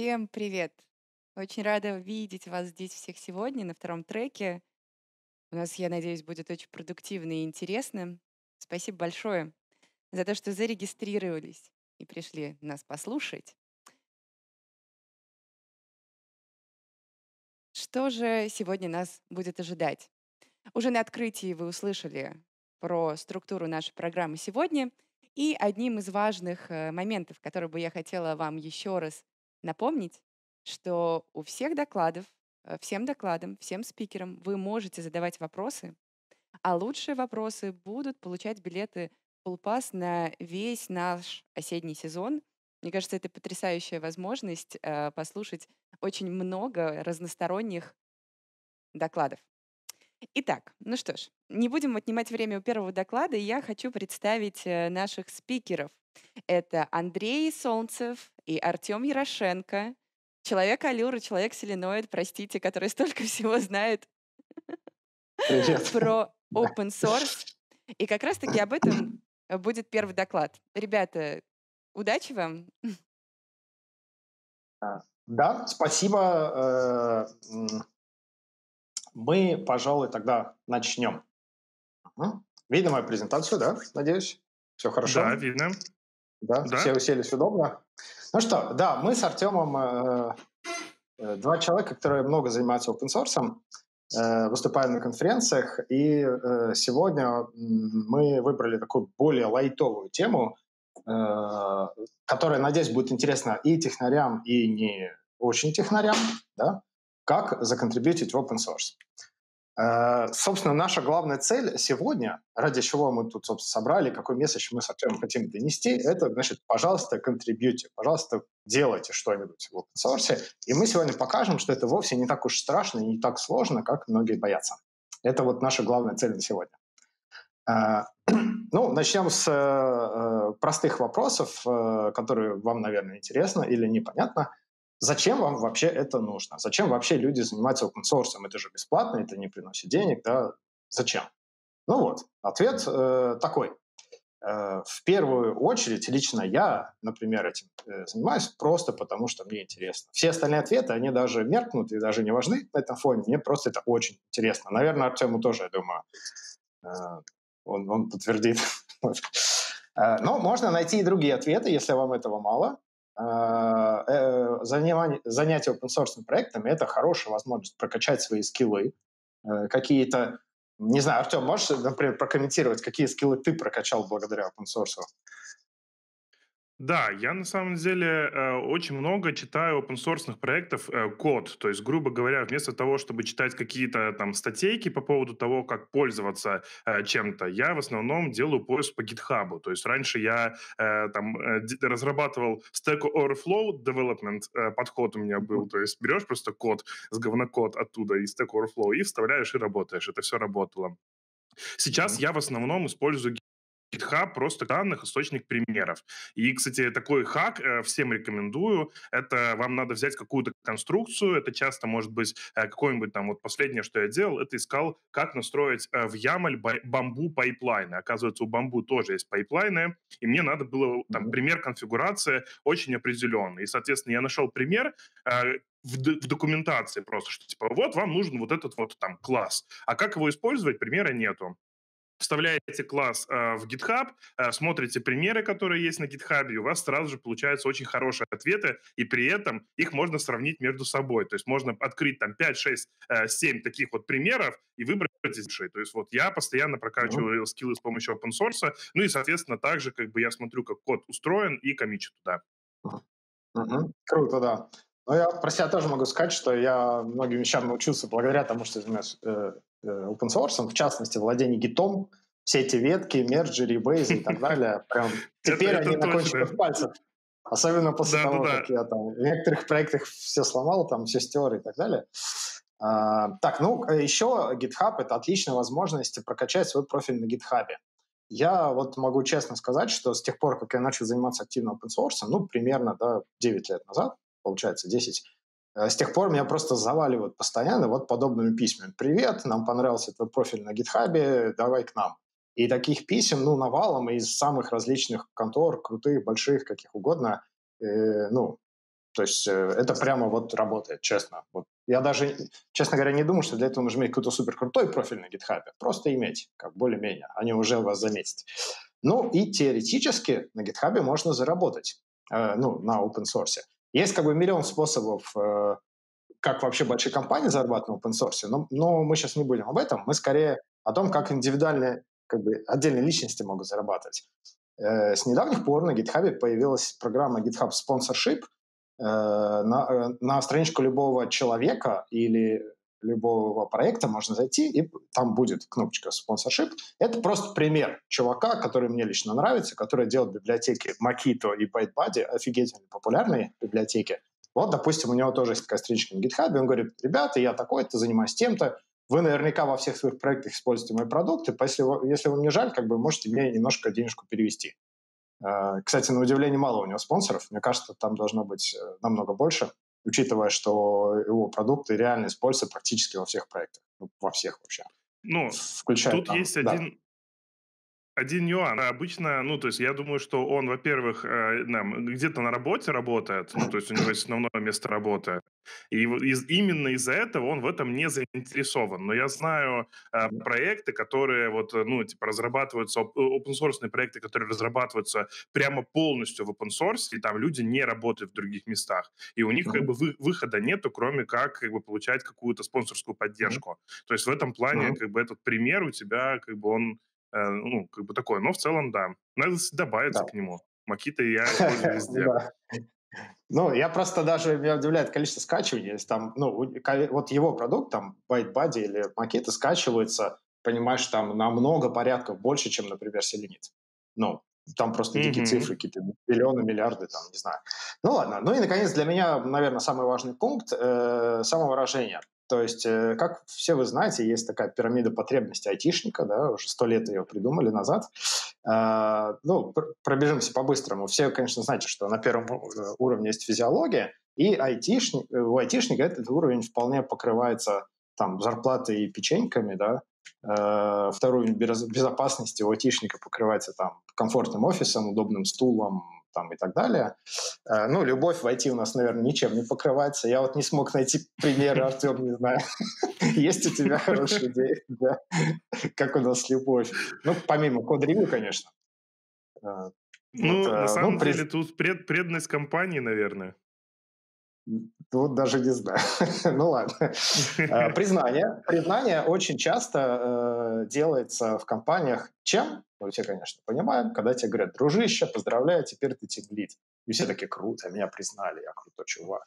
Всем привет! Очень рада видеть вас здесь всех сегодня на втором треке. У нас, я надеюсь, будет очень продуктивно и интересно. Спасибо большое за то, что зарегистрировались и пришли нас послушать. Что же сегодня нас будет ожидать? Уже на открытии вы услышали про структуру нашей программы сегодня. И одним из важных э, моментов, который бы я хотела вам еще раз напомнить, что у всех докладов, э, всем докладам, всем спикерам вы можете задавать вопросы, а лучшие вопросы будут получать билеты Full на весь наш осенний сезон. Мне кажется, это потрясающая возможность э, послушать очень много разносторонних докладов. Итак, ну что ж, не будем отнимать время у первого доклада, и я хочу представить э, наших спикеров. Это Андрей Солнцев и Артем Ярошенко, человек Алюра, человек Селеноид, простите, который столько всего знает Привет. про open source. И как раз-таки об этом будет первый доклад. Ребята, удачи вам. А, да, спасибо. Э, мы, пожалуй, тогда начнем. Видно мою презентацию, да? Надеюсь, все хорошо. Да, видно. Да, да. все уселись удобно. Ну что, да, мы с Артемом э, э, два человека, которые много занимаются open source, э, выступаем на конференциях, и э, сегодня мы выбрали такую более лайтовую тему, э, которая, надеюсь, будет интересна и технарям, и не очень технарям, да, как законтрибьютить в open source. Э, собственно, наша главная цель сегодня, ради чего мы тут, собственно, собрали, какой месседж мы с хотим донести, это, значит, пожалуйста, контрибьюйте, пожалуйста, делайте что-нибудь в open source. И мы сегодня покажем, что это вовсе не так уж страшно и не так сложно, как многие боятся. Это вот наша главная цель на сегодня. Э, ну, начнем с э, простых вопросов, которые вам, наверное, интересно или непонятно. Зачем вам вообще это нужно? Зачем вообще люди занимаются open source? Это же бесплатно, это не приносит денег, да? Зачем? Ну вот, ответ э, такой. Э, в первую очередь, лично я, например, этим э, занимаюсь просто потому, что мне интересно. Все остальные ответы, они даже меркнут и даже не важны на этом фоне. Мне просто это очень интересно. Наверное, Артему тоже, я думаю, э, он, он подтвердит. Э, но можно найти и другие ответы, если вам этого мало. А, э, занятие open source проектами – это хорошая возможность прокачать свои скиллы, э, какие-то не знаю, Артем, можешь, например, прокомментировать, какие скиллы ты прокачал благодаря open source? Да, я на самом деле э, очень много читаю open source проектов э, код. То есть, грубо говоря, вместо того, чтобы читать какие-то там статейки по поводу того, как пользоваться э, чем-то, я в основном делаю поиск по GitHub. То есть раньше я э, там э, разрабатывал Stack Overflow Development э, подход у меня был. То есть берешь просто код с говнокод оттуда из Stack Overflow и вставляешь и работаешь. Это все работало. Сейчас mm-hmm. я в основном использую GitHub просто данных, источник примеров. И, кстати, такой хак э, всем рекомендую. Это вам надо взять какую-то конструкцию. Это часто может быть э, какой-нибудь там, вот последнее, что я делал, это искал, как настроить э, в YAML Bamboo пайплайны. Оказывается, у Bamboo тоже есть пайплайны, и мне надо было там пример конфигурации очень определенный. И, соответственно, я нашел пример, в, в документации просто, что типа вот вам нужен вот этот вот там класс, а как его использовать, примера нету вставляете класс э, в GitHub, э, смотрите примеры, которые есть на GitHub, и у вас сразу же получаются очень хорошие ответы, и при этом их можно сравнить между собой. То есть можно открыть там 5, 6, э, 7 таких вот примеров и выбрать лучшие. То есть вот я постоянно прокачиваю mm-hmm. скиллы с помощью open source, ну и, соответственно, также как бы я смотрю, как код устроен и комичу туда. Mm-hmm. Круто, да. Ну, я про себя тоже могу сказать, что я многим вещам научился благодаря тому, что занимаюсь э, э, open source, в частности, владение гитом, все эти ветки, мерджи, ребейзы и так далее. Прям теперь они на кончиках пальцев. Особенно после того, как я там в некоторых проектах все сломал, там все стер и так далее. А, так, ну, еще GitHub — это отличная возможность прокачать свой профиль на GitHub. Я вот могу честно сказать, что с тех пор, как я начал заниматься активно open source, ну, примерно да, 9 лет назад, получается, 10. Э, с тех пор меня просто заваливают постоянно вот подобными письмами. «Привет, нам понравился твой профиль на гитхабе, давай к нам». И таких писем, ну, навалом из самых различных контор, крутых, больших, каких угодно. Э, ну, То есть э, это прямо вот работает, честно. Вот я даже, честно говоря, не думаю, что для этого нужно иметь какой-то супер крутой профиль на GitHub. Просто иметь, как более-менее. Они уже вас заметят. Ну и теоретически на GitHub можно заработать, э, ну, на open source. Есть как бы миллион способов, э, как вообще большие компании зарабатывают на open source, но, но мы сейчас не будем об этом. Мы скорее о том, как индивидуальные, как бы отдельные личности могут зарабатывать. Э, с недавних пор на GitHub появилась программа GitHub Sponsorship. Э, на, на страничку любого человека или любого проекта можно зайти, и там будет кнопочка «Спонсоршип». Это просто пример чувака, который мне лично нравится, который делает библиотеки Makito и ByteBuddy, офигительно популярные библиотеки. Вот, допустим, у него тоже есть такая страничка на GitHub, и он говорит, ребята, я такой-то, занимаюсь тем-то, вы наверняка во всех своих проектах используете мои продукты, если, если вам не жаль, как бы можете мне немножко денежку перевести. А, кстати, на удивление мало у него спонсоров. Мне кажется, там должно быть э, намного больше учитывая, что его продукты реально используются практически во всех проектах, во всех вообще. Ну, Включая тут там, есть да. один один нюанс. Обычно, ну, то есть я думаю, что он, во-первых, э, где-то на работе работает, ну, то есть у него есть основное место работы, и из, именно из-за этого он в этом не заинтересован. Но я знаю э, проекты, которые вот, э, ну, типа разрабатываются, open source проекты, которые разрабатываются прямо полностью в open source, и там люди не работают в других местах. И у них как бы вы, выхода нету, кроме как как бы получать какую-то спонсорскую поддержку. То есть в этом плане как бы этот пример у тебя как бы он Э, ну, как бы такое. Но в целом, да. Надо добавиться да. к нему. Макита и я использую везде. Ну, я просто даже, меня удивляет количество скачиваний. Если там, ну, вот его продукт, там, ByteBuddy или Макита скачивается, понимаешь, там на много порядков больше, чем, например, Selenit. Ну, там просто mm-hmm. дикие цифры, какие-то миллионы, миллиарды, там, не знаю. Ну ладно. Ну и, наконец, для меня, наверное, самый важный пункт э, – самовыражение. То есть, э, как все вы знаете, есть такая пирамида потребностей айтишника, да, уже сто лет ее придумали назад. Э, ну, пробежимся по-быстрому. Все, конечно, знаете, что на первом э, уровне есть физиология, и айтишник, у айтишника этот уровень вполне покрывается там зарплатой и печеньками, да, второй уровень безопасности у айтишника покрывается там комфортным офисом, удобным стулом, там и так далее. Э, ну, любовь в IT у нас, наверное, ничем не покрывается. Я вот не смог найти примеры, Артем, не знаю. Есть у тебя хорошие идеи, как у нас любовь? Ну, помимо код-ревью, конечно. Э, ну, на э, самом ну, деле, тут преданность компании, наверное. Тут даже не знаю. ну ладно. Признание. Признание очень часто делается в компаниях чем? Мы все, конечно, понимаем, когда тебе говорят, дружище, поздравляю, теперь ты тимлид. И все такие, круто, меня признали, я крутой чувак.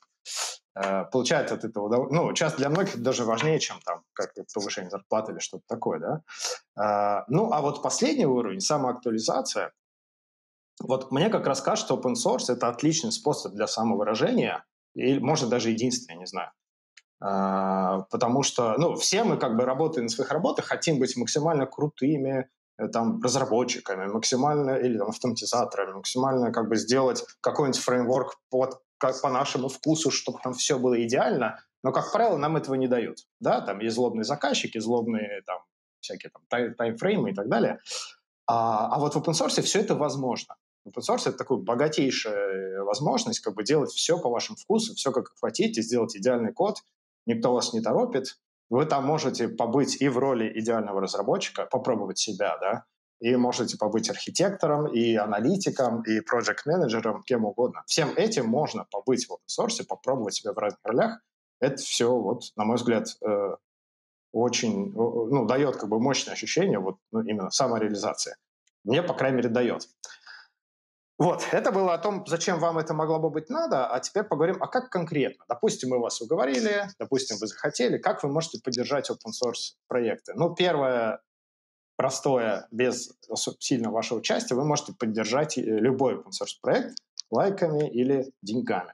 Э, получает от этого, ну, часто для многих даже важнее, чем там как повышение зарплаты или что-то такое, да. Э, ну, а вот последний уровень, самоактуализация, вот мне как раз кажется, что open source – это отличный способ для самовыражения, или, может, даже единственный, не знаю. Uh, потому что, ну, все мы как бы работаем на своих работах, хотим быть максимально крутыми, Э, там, разработчиками, максимально, или там, автоматизаторами, максимально как бы сделать какой-нибудь фреймворк под, как по нашему вкусу, чтобы там все было идеально, но, как правило, нам этого не дают. Да, там есть злобные заказчики, злобные там всякие там тай- таймфреймы и так далее. А, а вот в open source все это возможно. Open source — это такая богатейшая возможность как бы делать все по вашему вкусу, все как хотите, сделать идеальный код, никто вас не торопит, вы там можете побыть и в роли идеального разработчика, попробовать себя, да, и можете побыть архитектором, и аналитиком, и проект-менеджером, кем угодно. Всем этим можно побыть в open source, попробовать себя в разных ролях. Это все, вот, на мой взгляд, э, очень, ну, дает как бы мощное ощущение, вот ну, именно самореализации. Мне, по крайней мере, дает. Вот, это было о том, зачем вам это могло бы быть надо, а теперь поговорим, а как конкретно? Допустим, мы вас уговорили, допустим, вы захотели, как вы можете поддержать open source проекты? Ну, первое, простое, без сильного вашего участия, вы можете поддержать э, любой open source проект лайками или деньгами.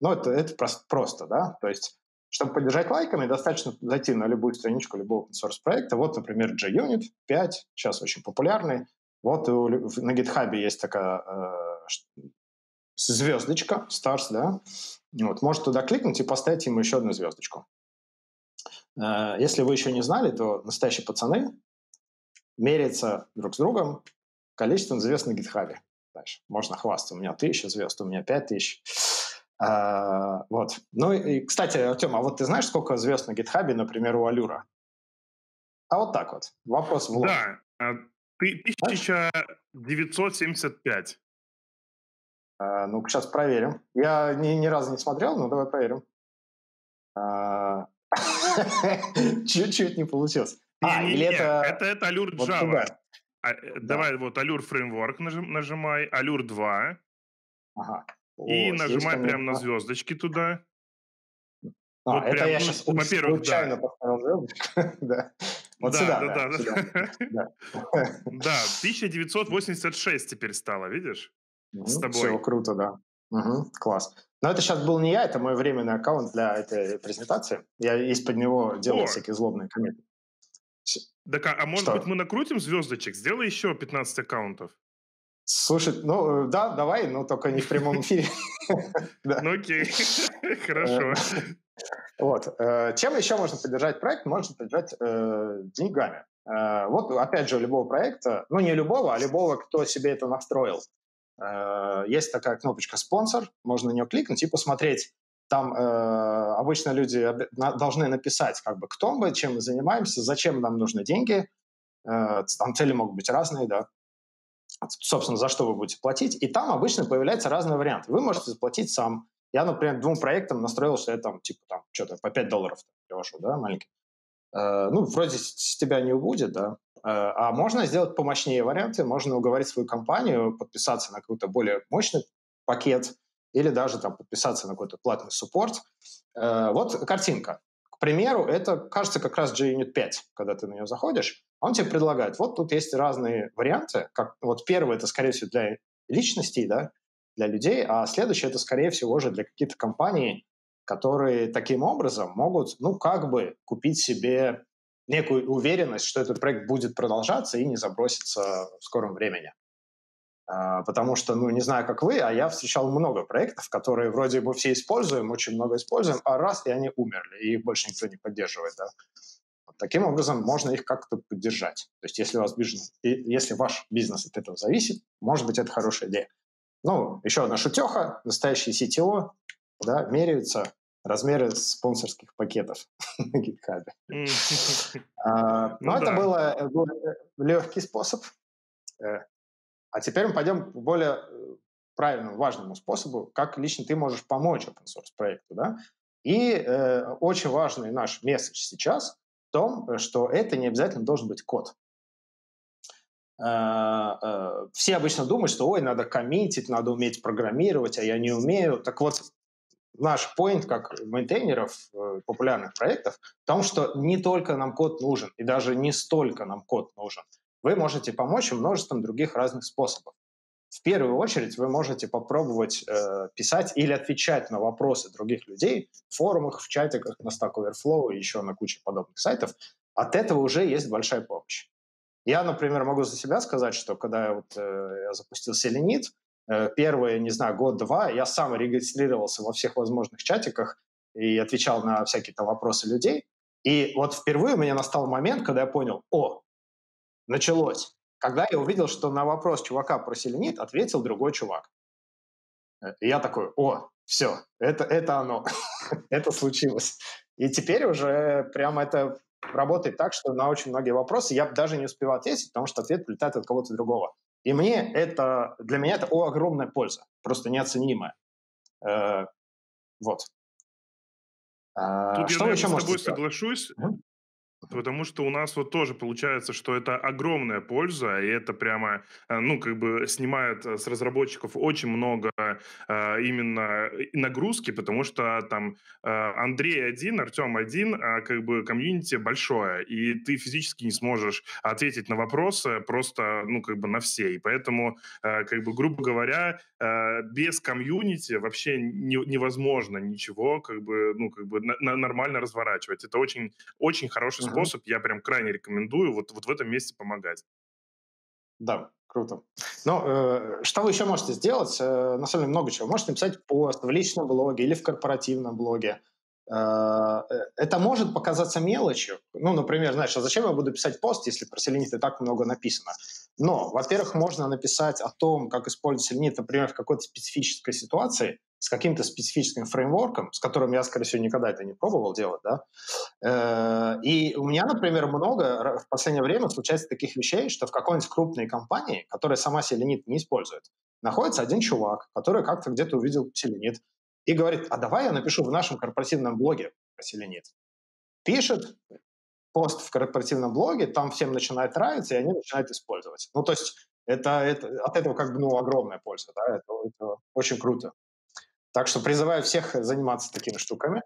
Ну, это, это просто, да, то есть чтобы поддержать лайками, достаточно зайти на любую страничку любого open source проекта. Вот, например, JUnit 5, сейчас очень популярный. Вот на GitHub есть такая э, звездочка, stars, да. Вот, может туда кликнуть и поставить ему еще одну звездочку. Э, если вы еще не знали, то настоящие пацаны меряются друг с другом количеством звезд на GitHub. Дальше. Можно хвастаться. У меня тысяча звезд, у меня пять тысяч. А, вот. Ну и, кстати, Артем, а вот ты знаешь, сколько звезд на гитхабе, например, у Алюра? А вот так вот. Вопрос в лоб. Да, 1975. А, ну сейчас проверим. Я ни, ни разу не смотрел, но давай проверим. А, чуть-чуть не получилось. А, или это... Это, это Allure Java. А, э, давай вот Allure Framework нажимай, Allure 2. Ага. И нажимай прямо на звездочки туда. А, вот это прям, я ну, сейчас во-первых, случайно да. поставил звездочку. да. Вот да, сюда, да, да. Да, да. 1986 теперь стало, видишь? С тобой. Все, круто, да. Угу, класс. Но это сейчас был не я, это мой временный аккаунт для этой презентации. Я из-под него делал О. всякие злобные комменты. Так, а, а может Что? быть мы накрутим звездочек? Сделай еще 15 аккаунтов. Слушай, ну э, да, давай, но только не в прямом эфире. Ну окей, хорошо. Вот. Э, чем еще можно поддержать проект? Можно поддержать э, деньгами. Вот, опять же, у любого проекта, ну не любого, а любого, кто себе это настроил, есть такая кнопочка «Спонсор», можно на нее кликнуть и посмотреть. Там обычно люди должны написать, как бы, кто мы, чем мы занимаемся, зачем нам нужны деньги. Там цели могут быть разные, да собственно, за что вы будете платить, и там обычно появляются разные варианты. Вы можете заплатить сам. Я, например, двум проектам настроил, что я там, типа, там, что-то по 5 долларов привожу, да, маленький. Э, ну, вроде с тебя не убудет, да. Э, а можно сделать помощнее варианты, можно уговорить свою компанию подписаться на какой-то более мощный пакет или даже там подписаться на какой-то платный суппорт. Э, вот картинка. К примеру, это, кажется, как раз JUnit 5, когда ты на нее заходишь, он тебе предлагает, вот тут есть разные варианты. Как, вот первый это, скорее всего, для личностей, да, для людей, а следующий это, скорее всего, уже для каких-то компаний, которые таким образом могут, ну, как бы купить себе некую уверенность, что этот проект будет продолжаться и не забросится в скором времени. А, потому что, ну, не знаю, как вы, а я встречал много проектов, которые вроде бы все используем, очень много используем, а раз, и они умерли, и их больше никто не поддерживает, да. Вот таким образом можно их как-то поддержать. То есть если, у вас бизнес, если ваш бизнес от этого зависит, может быть, это хорошая идея. Ну, еще одна шутеха. Настоящие CTO да, меряются размеры спонсорских пакетов на GitHub. А, но ну это был э, легкий способ. Э, а теперь мы пойдем к более э, правильному, важному способу, как лично ты можешь помочь open source проекту. Да? И э, очень важный наш месседж сейчас в том, э, что это не обязательно должен быть код. Э, э, все обычно думают, что ой, надо коммитить, надо уметь программировать, а я не умею. Так вот, наш point как мейнтейнеров э, популярных проектов в том, что не только нам код нужен, и даже не столько нам код нужен вы можете помочь множеством других разных способов. В первую очередь вы можете попробовать э, писать или отвечать на вопросы других людей в форумах, в чатиках, на Stack Overflow и еще на куче подобных сайтов. От этого уже есть большая помощь. Я, например, могу за себя сказать, что когда вот, э, я запустил Selenit, э, первые, не знаю, год-два я сам регистрировался во всех возможных чатиках и отвечал на всякие там вопросы людей. И вот впервые у меня настал момент, когда я понял, о, началось, когда я увидел, что на вопрос чувака про селенит ответил другой чувак. Э, и я такой, о, все, это, это оно, это случилось. И теперь уже прямо это работает так, что на очень многие вопросы я даже не успеваю ответить, потому что ответ прилетает от кого-то другого. И мне это, для меня это о, огромная польза, просто неоценимая. Э, вот. А, Тут что я, наверное, с тобой соглашусь. Mm-hmm. Потому что у нас вот тоже получается, что это огромная польза, и это прямо, э, ну, как бы снимает э, с разработчиков очень много э, именно нагрузки, потому что там Андрей один, Артем один, а как бы комьюнити большое, и ты физически не сможешь ответить на вопросы просто, ну, как бы на все. И поэтому, как бы, грубо говоря, без комьюнити вообще не, невозможно ничего, как бы, ну, как бы нормально разворачивать. Это очень, очень хороший способ, я прям крайне рекомендую вот, вот в этом месте помогать. Да, круто. Но э, что вы еще можете сделать? Э, на самом деле много чего. Можете написать пост в личном блоге или в корпоративном блоге. Э, это может показаться мелочью. Ну, например, знаешь, а зачем я буду писать пост, если про селенит и так много написано? Но, во-первых, можно написать о том, как использовать селенит, например, в какой-то специфической ситуации, с каким-то специфическим фреймворком, с которым я, скорее всего, никогда это не пробовал делать, да. Э, и у меня, например, много в последнее время случается таких вещей, что в какой-нибудь крупной компании, которая сама селенит не использует, находится один чувак, который как-то где-то увидел селенит, и говорит, а давай я напишу в нашем корпоративном блоге про селенит. Пишет пост в корпоративном блоге, там всем начинает нравиться, и они начинают использовать. Ну, то есть это, это, от этого как бы ну, огромная польза, да, это, это очень круто. Так что призываю всех заниматься такими штуками.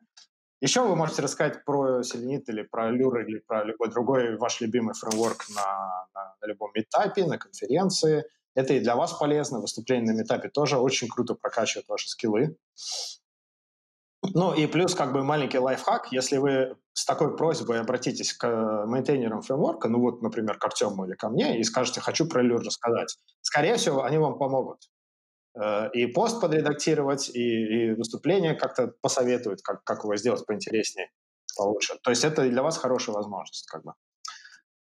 Еще вы можете рассказать про Селенит или про Люр или про любой другой ваш любимый фреймворк на, на, на любом этапе, на конференции – это и для вас полезно. Выступление на метапе тоже очень круто прокачивает ваши скиллы. Ну и плюс как бы маленький лайфхак, если вы с такой просьбой обратитесь к мейнтейнерам фреймворка, ну вот, например, к Артему или ко мне, и скажете, хочу про Allure рассказать, скорее всего, они вам помогут. Э, и пост подредактировать, и, и выступление как-то посоветуют, как, как его сделать поинтереснее, получше. То есть это для вас хорошая возможность. Как бы.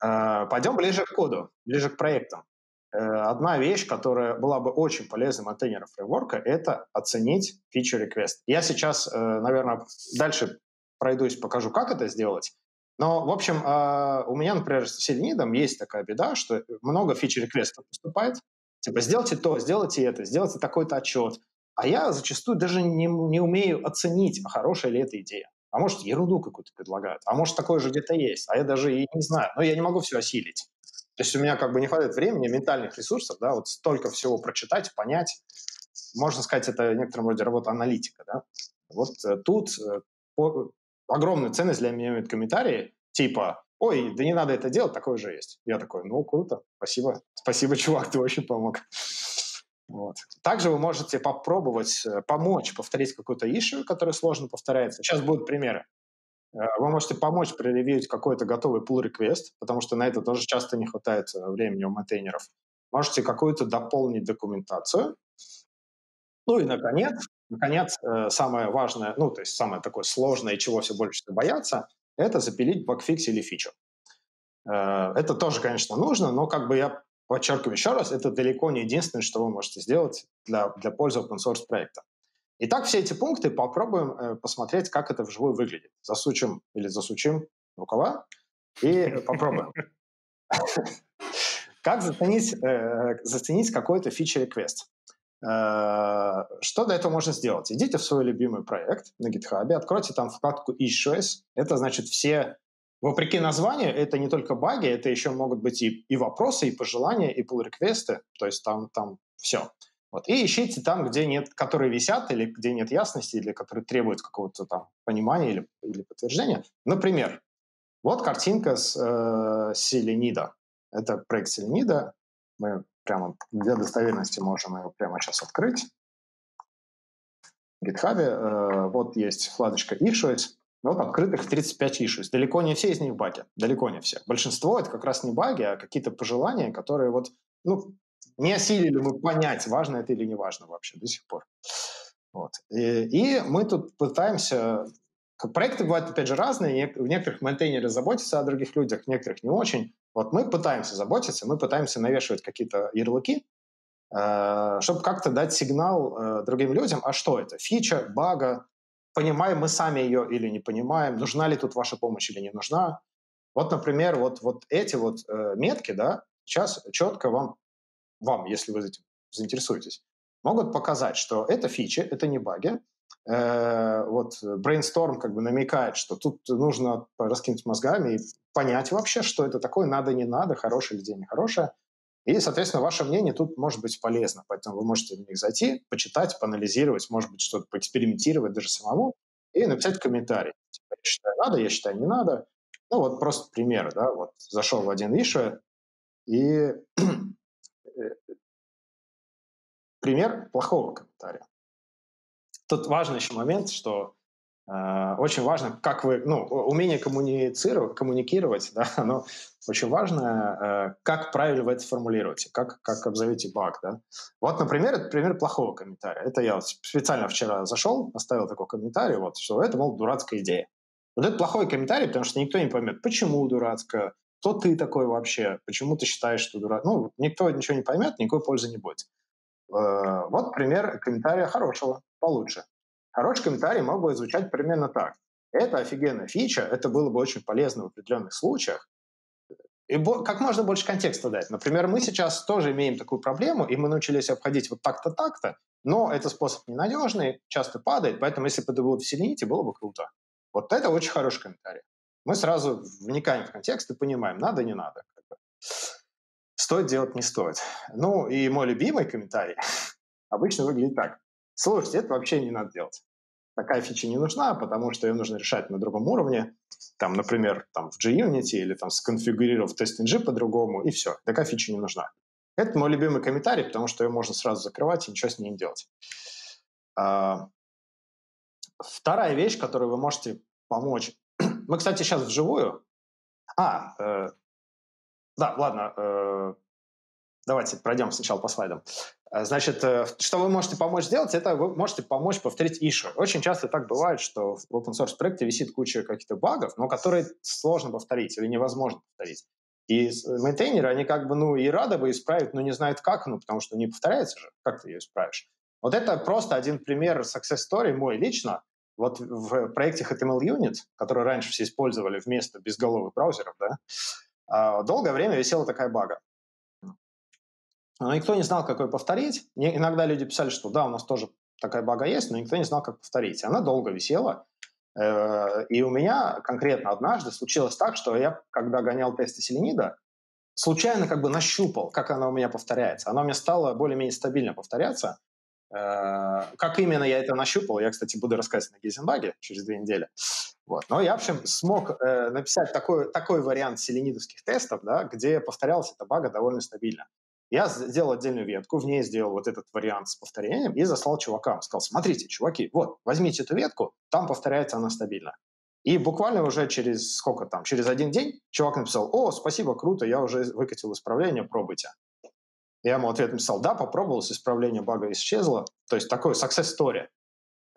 Э, Пойдем ближе к коду, ближе к проектам. Э, одна вещь, которая была бы очень полезна монтейнеру фреймворка, это оценить request. Я сейчас, э, наверное, дальше пройдусь, покажу, как это сделать. Но, в общем, а, у меня, например, с Селенидом есть такая беда, что много feature реквестов поступает. Типа, сделайте то, сделайте это, сделайте такой-то отчет. А я зачастую даже не, не умею оценить, а хорошая ли эта идея. А может, ерунду какую-то предлагают. А может, такое же где-то есть. А я даже и не знаю. Но я не могу все осилить. То есть у меня как бы не хватает времени, ментальных ресурсов, да, вот столько всего прочитать, понять. Можно сказать, это в некотором роде работа аналитика, да. Вот э, тут э, по, огромную ценность для меня имеют комментарии, типа, ой, да не надо это делать, такое же есть. Я такой, ну, круто, спасибо. Спасибо, чувак, ты очень помог. Вот. Также вы можете попробовать э, помочь повторить какую-то issue, которая сложно повторяется. Сейчас будут примеры. Э, вы можете помочь проревьюить какой-то готовый pull request, потому что на это тоже часто не хватает э, времени у контейнеров. Можете какую-то дополнить документацию. Ну и, наконец, наконец, э, самое важное, ну, то есть самое такое сложное, чего все больше боятся, это запилить багфикс или фичу. Это тоже, конечно, нужно, но как бы я подчеркиваю еще раз, это далеко не единственное, что вы можете сделать для, для пользы open source проекта. Итак, все эти пункты попробуем э, посмотреть, как это вживую выглядит. Засучим или засучим рукава и попробуем. Как заценить, э, какой-то фичер-реквест? Э, что для этого можно сделать? Идите в свой любимый проект на GitHub, откройте там вкладку Issues. Это значит все Вопреки названию, это не только баги, это еще могут быть и, и вопросы, и пожелания, и pull-реквесты, то есть там, там все. Вот. И ищите там, где нет, которые висят, или где нет ясности, или которые требуют какого-то там понимания или, или подтверждения. Например, вот картинка с э, Селенида. Это проект Селенида. Мы прямо для достоверности можем его прямо сейчас открыть. В GitHub э, вот есть вкладочка Issues. Вот открытых 35 issues. Далеко не все из них баги. Далеко не все. Большинство это как раз не баги, а какие-то пожелания, которые вот, ну, не осилили мы понять, важно это или не важно вообще до сих пор. Вот. И, и мы тут пытаемся... Проекты бывают, опять же, разные. В некоторых мейнтейнеры заботятся о других людях, в некоторых не очень. Вот мы пытаемся заботиться, мы пытаемся навешивать какие-то ярлыки, э, чтобы как-то дать сигнал э, другим людям, а что это? Фича, бага, понимаем мы сами ее или не понимаем, нужна ли тут ваша помощь или не нужна. Вот, например, вот, вот эти вот э, метки, да, сейчас четко вам вам, если вы этим заинтересуетесь, могут показать, что это фичи, это не баги. Э, вот Brainstorm как бы намекает, что тут нужно раскинуть мозгами и понять вообще, что это такое, надо, не надо, хорошая идея, нехорошая. И, соответственно, ваше мнение тут может быть полезно. Поэтому вы можете в них зайти, почитать, поанализировать, может быть, что-то поэкспериментировать даже самому и написать комментарий. Типа, я считаю, надо, я считаю, не надо. Ну, вот просто пример, да, вот зашел в один issue и пример плохого комментария. Тут важный еще момент, что Э, очень важно, как вы, ну, умение коммуницировать, коммуникировать, да, оно очень важно, э, как правильно вы это формулируете, как, как обзовете баг, да. Вот, например, это пример плохого комментария. Это я специально вчера зашел, оставил такой комментарий, вот, что это, мол, дурацкая идея. Вот это плохой комментарий, потому что никто не поймет, почему дурацкая, кто ты такой вообще, почему ты считаешь, что дурак. Ну, никто ничего не поймет, никакой пользы не будет. Э, вот пример комментария хорошего, получше. Хороший комментарий мог бы звучать примерно так. Это офигенная фича, это было бы очень полезно в определенных случаях. И как можно больше контекста дать. Например, мы сейчас тоже имеем такую проблему, и мы научились обходить вот так-то, так-то, но этот способ ненадежный, часто падает, поэтому если бы это было в Selenium, было бы круто. Вот это очень хороший комментарий. Мы сразу вникаем в контекст и понимаем, надо, не надо. Стоит делать, не стоит. Ну и мой любимый комментарий обычно выглядит так. Слушайте, это вообще не надо делать. Такая фича не нужна, потому что ее нужно решать на другом уровне. Там, например, там, в JUnity или там, сконфигурировав TestNG по-другому, и все. Такая фича не нужна. Это мой любимый комментарий, потому что ее можно сразу закрывать и ничего с ней не делать. А, вторая вещь, которую вы можете помочь. Мы, кстати, сейчас вживую. А, э, да, ладно. Э, давайте пройдем сначала по слайдам. Э, значит, э, что вы можете помочь сделать, это вы можете помочь повторить issue. Очень часто так бывает, что в open source проекте висит куча каких-то багов, но которые сложно повторить или невозможно повторить. И мейнтейнеры, они как бы, ну, и рады бы исправить, но не знают как, ну, потому что не повторяется же. Как ты ее исправишь? Вот это просто один пример success story мой лично. Вот в проекте HTML Unit, который раньше все использовали вместо безголовых браузеров, да, долгое время висела такая бага. Но никто не знал, как ее повторить. Иногда люди писали, что да, у нас тоже такая бага есть, но никто не знал, как повторить. Она долго висела. Э, и у меня конкретно однажды случилось так, что я, когда гонял тесты Селенида, случайно как бы нащупал, как она у меня повторяется. Она у меня стала более-менее стабильно повторяться. Э, как именно я это нащупал, я, кстати, буду рассказывать на Гейзенбаге через две недели. Вот. Но я, в общем, смог э, написать такой, такой вариант селенидовских тестов, да, где повторялась эта бага довольно стабильно. Я сделал отдельную ветку, в ней сделал вот этот вариант с повторением и заслал чувакам. Сказал, смотрите, чуваки, вот, возьмите эту ветку, там повторяется она стабильно. И буквально уже через сколько там, через один день чувак написал, о, спасибо, круто, я уже выкатил исправление, пробуйте. Я ему ответ написал, да, попробовал, с исправлением бага исчезло. То есть такой success story.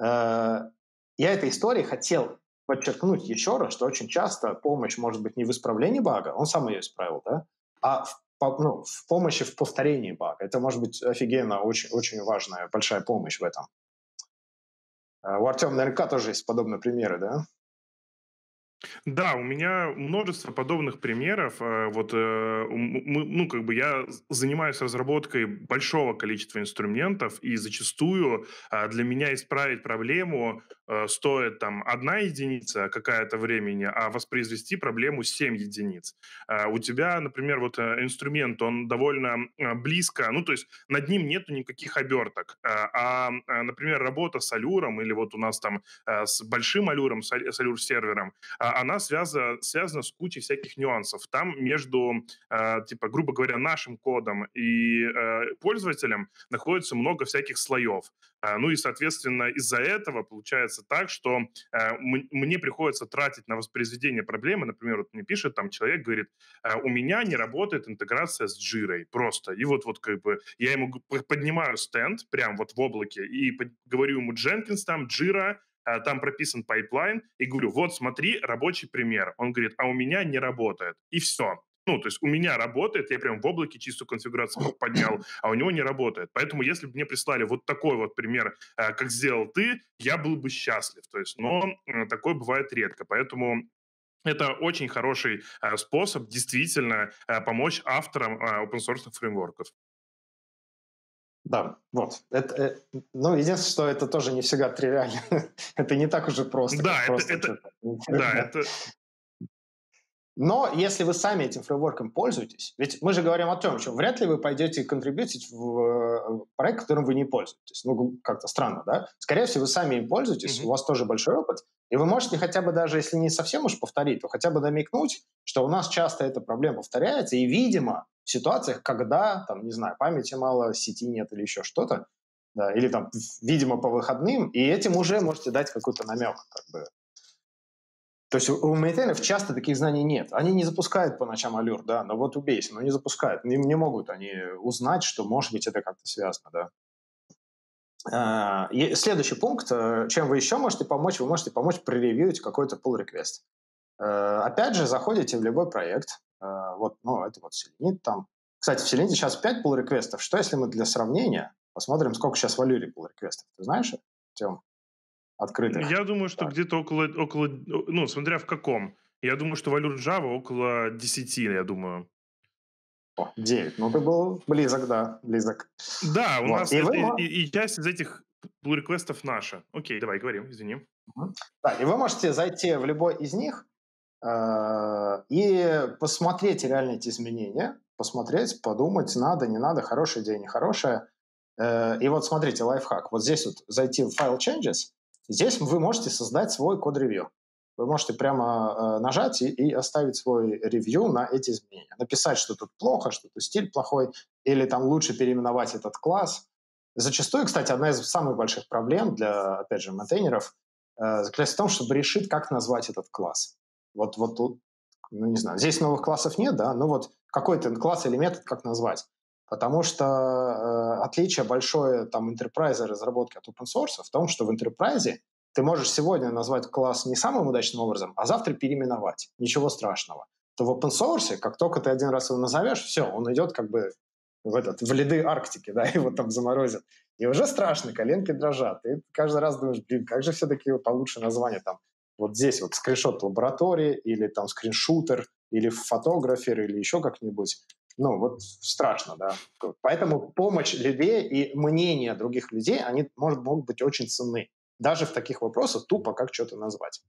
Э, я этой истории хотел подчеркнуть еще раз, что очень часто помощь может быть не в исправлении бага, он сам ее исправил, да, а в ну, в помощи в повторении бага. Это может быть офигенно, очень, очень важная, большая помощь в этом. А у Артема наверняка тоже есть подобные примеры, да? Да, у меня множество подобных примеров. Э, вот, э, ну, как бы я занимаюсь разработкой большого количества инструментов, и зачастую а, для меня исправить проблему стоит там одна единица какая-то времени, а воспроизвести проблему 7 единиц. А, у тебя, например, вот инструмент, он довольно близко, ну, то есть над ним нету никаких оберток. А, например, работа с алюром или вот у нас там с большим алюром, с алюр-сервером, она связана, связана с кучей всяких нюансов. Там между, э, типа, грубо говоря, нашим кодом и э, пользователем находится много всяких слоев. Э, ну и, соответственно, из-за этого получается так, что э, мне приходится тратить на воспроизведение проблемы. Например, вот мне пишет там человек, говорит, э, у меня не работает интеграция с джирой просто. И вот, вот как бы я ему поднимаю стенд прям вот в облаке и говорю ему Jenkins там, Jira, Э, там прописан пайплайн, и говорю, вот смотри, рабочий пример. Он говорит, а у меня не работает. И все. Ну, то есть у меня работает, я прям в облаке чистую конфигурацию поднял, а у него не работает. Поэтому если бы мне прислали вот такой вот пример, э, как сделал ты, я был бы счастлив. То есть, но э, такое бывает редко. Поэтому это очень хороший способ действительно помочь авторам open source фреймворков. Да, вот. Это, э, ну, единственное, что это тоже не всегда тривиально. это не так уже просто. Да, это, просто это, да, это... Но если вы сами этим фреймворком пользуетесь, ведь мы же говорим о том, что вряд ли вы пойдете контрибьютить в э, проект, которым вы не пользуетесь. Ну, как-то странно, да? Скорее всего, вы сами им пользуетесь, mm-hmm. у вас тоже большой опыт, и вы можете хотя бы даже, если не совсем уж повторить, то хотя бы намекнуть, что у нас часто эта проблема повторяется, и, видимо, в ситуациях, когда, там, не знаю, памяти мало, сети нет или еще что-то, да, или там, видимо, по выходным, и этим уже можете дать какой-то намек, как бы. То есть у мейнтейнеров часто таких знаний нет. Они не запускают по ночам аллюр, да, но вот убейся, но не запускают. Не, не могут они узнать, что, может быть, это как-то связано, да. А, следующий пункт, э, чем вы еще можете помочь, вы можете помочь преревьюить какой-то pull request. Э, опять же, заходите в любой проект, э, вот, ну, это вот Selenit там. Кстати, в Selenit сейчас 5 pull реквестов Что если мы для сравнения посмотрим, сколько сейчас в Allure pull реквестов Ты знаешь, Тем? Открытых. Я думаю, что так. где-то около, около, ну, смотря в каком. Я думаю, что в Allure Java около 10, я думаю. О, 9. Ну, ты был близок, да, близок. Да, у вот. нас и, это, вы... и, и часть из этих pull реквестов наша. Окей, давай, говорим, извини. Да, и вы можете зайти в любой из них э, и посмотреть реально эти изменения, посмотреть, подумать, надо, не надо, хорошая идея, нехорошая. Э, и вот смотрите, лайфхак. Вот здесь вот зайти в File Changes, здесь вы можете создать свой код-ревью. Вы можете прямо э, нажать и, и оставить свой ревью на эти изменения. Написать, что тут плохо, что тут стиль плохой, или там лучше переименовать этот класс. Зачастую, кстати, одна из самых больших проблем для, опять же, монтейнеров э, заключается в том, чтобы решить, как назвать этот класс. Вот, вот ну не знаю, здесь новых классов нет, да, ну вот какой-то класс или метод, как назвать. Потому что э, отличие большое там enterprise разработки от open source в том, что в enterprise ты можешь сегодня назвать класс не самым удачным образом, а завтра переименовать. Ничего страшного. То в open source, как только ты один раз его назовешь, все, он идет как бы в, этот, в леды Арктики, да, его там заморозят. И уже страшно, коленки дрожат. И каждый раз думаешь, блин, как же все-таки получше название там. Вот здесь вот скриншот лаборатории или там скриншутер или фотографер или еще как-нибудь. Ну, вот страшно, да. Поэтому помощь людей и мнение других людей, они может, могут быть очень ценны даже в таких вопросах тупо как что-то назвать.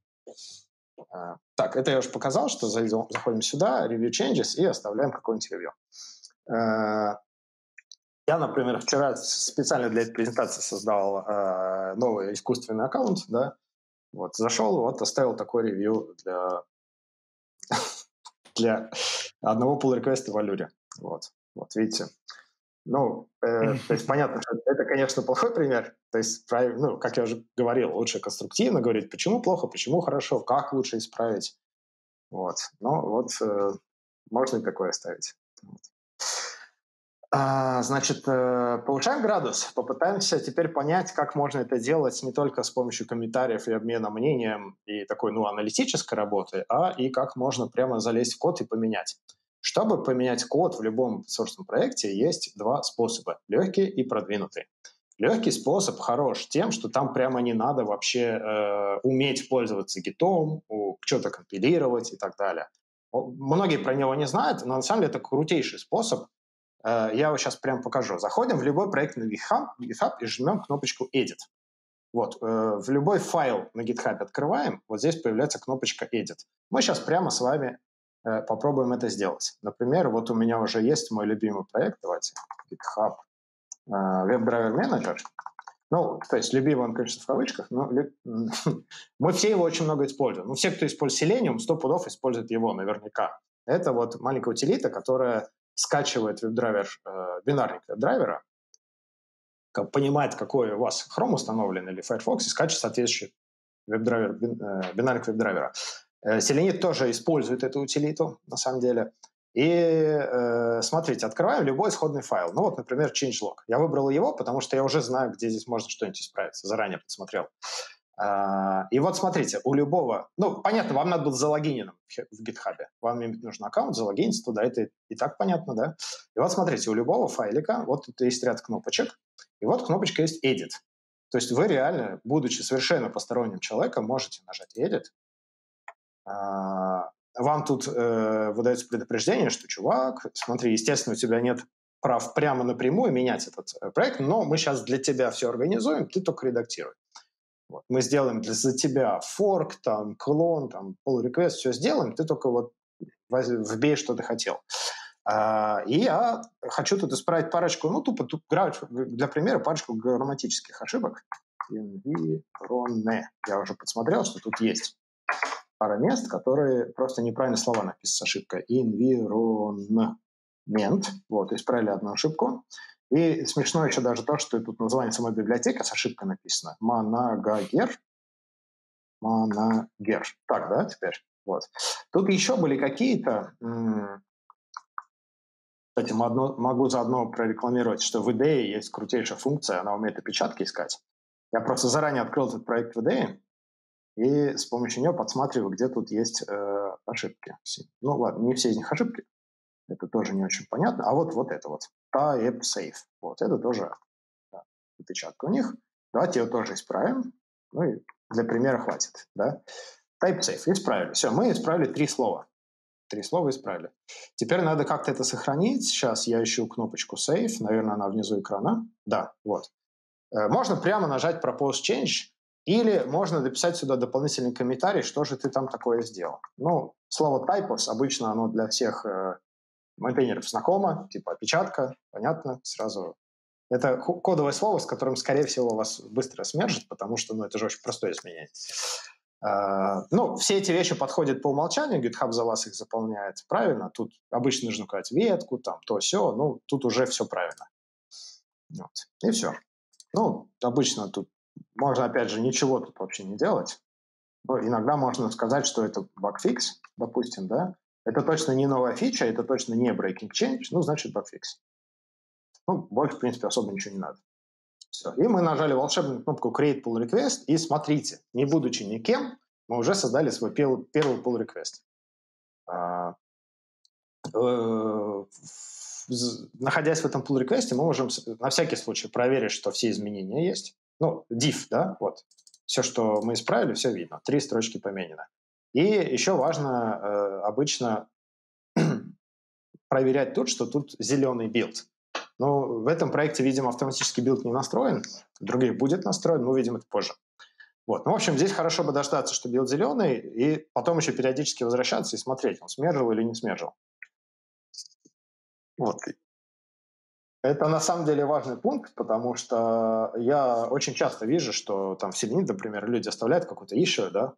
А, так, это я уже показал, что заходим сюда, review changes и оставляем какой-нибудь ревью. А, я, например, вчера специально для этой презентации создал а, новый искусственный аккаунт, да, вот, зашел, вот, оставил такой ревью для, для одного pull реквеста в Allure. Вот, вот, видите. Ну, э, то есть понятно, что это, конечно, плохой пример. То есть, ну, как я уже говорил, лучше конструктивно говорить, почему плохо, почему хорошо, как лучше исправить. Вот. Ну, вот э, можно и такое оставить. Вот. А, значит, э, повышаем градус, попытаемся теперь понять, как можно это делать не только с помощью комментариев и обмена мнением и такой, ну, аналитической работы, а и как можно прямо залезть в код и поменять. Чтобы поменять код в любом source проекте, есть два способа – легкий и продвинутый. Легкий способ хорош тем, что там прямо не надо вообще э, уметь пользоваться гитом, что-то компилировать и так далее. Многие про него не знают, но на самом деле это крутейший способ. Э, я его сейчас прям покажу. Заходим в любой проект на GitHub, GitHub и жмем кнопочку Edit. Вот, э, в любой файл на GitHub открываем, вот здесь появляется кнопочка Edit. Мы сейчас прямо с вами Э, попробуем это сделать. Например, вот у меня уже есть мой любимый проект, давайте, GitHub э, WebDriver Manager. Ну, то есть любимый он, конечно, в кавычках, но мы все его очень много используем. Ну, все, кто использует Selenium, сто пудов используют его наверняка. Это вот маленькая утилита, которая скачивает веб-драйвер, э, бинарник веб-драйвера, понимает, какой у вас Chrome установлен или Firefox, и скачивает соответствующий веб-драйвер, бинарник веб-драйвера. Э, тоже использует эту утилиту, на самом деле. И э, смотрите, открываем любой исходный файл. Ну вот, например, changelog. Я выбрал его, потому что я уже знаю, где здесь можно что-нибудь исправить. Заранее посмотрел. Uh, и вот смотрите, у любого... Ну, понятно, вам надо быть залогиненным в GitHub. Вам иметь нужен аккаунт, залогиниться туда. Это и так понятно, да? И вот смотрите, у любого файлика вот тут есть ряд кнопочек. И вот кнопочка есть Edit. То есть вы реально, будучи совершенно посторонним человеком, можете нажать Edit, а, вам тут э, выдается предупреждение, что, чувак, смотри, естественно, у тебя нет прав прямо напрямую менять этот э, проект, но мы сейчас для тебя все организуем, ты только редактируй. Вот. Мы сделаем для, за тебя форк, там, клон, там, pull request, все сделаем, ты только вот вбей, что ты хотел. А, и я хочу тут исправить парочку, ну, тупо тут, для примера, парочку грамматических ошибок. Я уже подсмотрел, что тут есть пара мест, которые просто неправильно слова написаны с ошибкой. Environment. Вот, исправили одну ошибку. И смешно еще даже то, что тут название самой библиотеки с ошибкой написано. Манагагер. Манагер. Так, да, теперь? Вот. Тут еще были какие-то... Кстати, могу заодно прорекламировать, что в IDEA есть крутейшая функция, она умеет опечатки искать. Я просто заранее открыл этот проект в IDEA, и с помощью нее подсматриваю, где тут есть э, ошибки. Ну ладно, не все из них ошибки, это тоже не очень понятно. А вот, вот это вот, type safe, вот это тоже да, опечатка у них. Давайте ее тоже исправим. Ну и для примера хватит, да. Type safe, исправили. Все, мы исправили три слова. Три слова исправили. Теперь надо как-то это сохранить. Сейчас я ищу кнопочку Save. Наверное, она внизу экрана. Да, вот. Э, можно прямо нажать Propose Change, или можно дописать сюда дополнительный комментарий, что же ты там такое сделал. Ну, слово typos обычно оно для всех э, контейнеров знакомо, типа опечатка, понятно, сразу. Это кодовое слово, с которым, скорее всего, вас быстро смержит, потому что ну, это же очень простое изменение. А, ну, все эти вещи подходят по умолчанию, GitHub за вас их заполняет правильно. Тут обычно нужно указать ветку, там, то, все. Ну, тут уже все правильно. Вот. И все. Ну, обычно тут можно, опять же, ничего тут вообще не делать. Но иногда можно сказать, что это багфикс, допустим, да. Это точно не новая фича, это точно не breaking change, ну, значит, багфикс. Ну, больше, в принципе, особо ничего не надо. Все. И мы нажали волшебную кнопку Create Pull Request, и смотрите, не будучи никем, мы уже создали свой первый, pull request. А, э, находясь в этом pull request, мы можем на всякий случай проверить, что все изменения есть. Ну, div, да, вот. Все, что мы исправили, все видно. Три строчки поменено. И еще важно э, обычно проверять тут, что тут зеленый билд. Но в этом проекте, видимо, автоматический билд не настроен, в других будет настроен, мы увидим это позже. Вот. Ну, в общем, здесь хорошо бы дождаться, что билд зеленый, и потом еще периодически возвращаться и смотреть, он смержил или не смержил. Вот. Это на самом деле важный пункт, потому что я очень часто вижу, что там в Selenium, например, люди оставляют какой-то issue, да,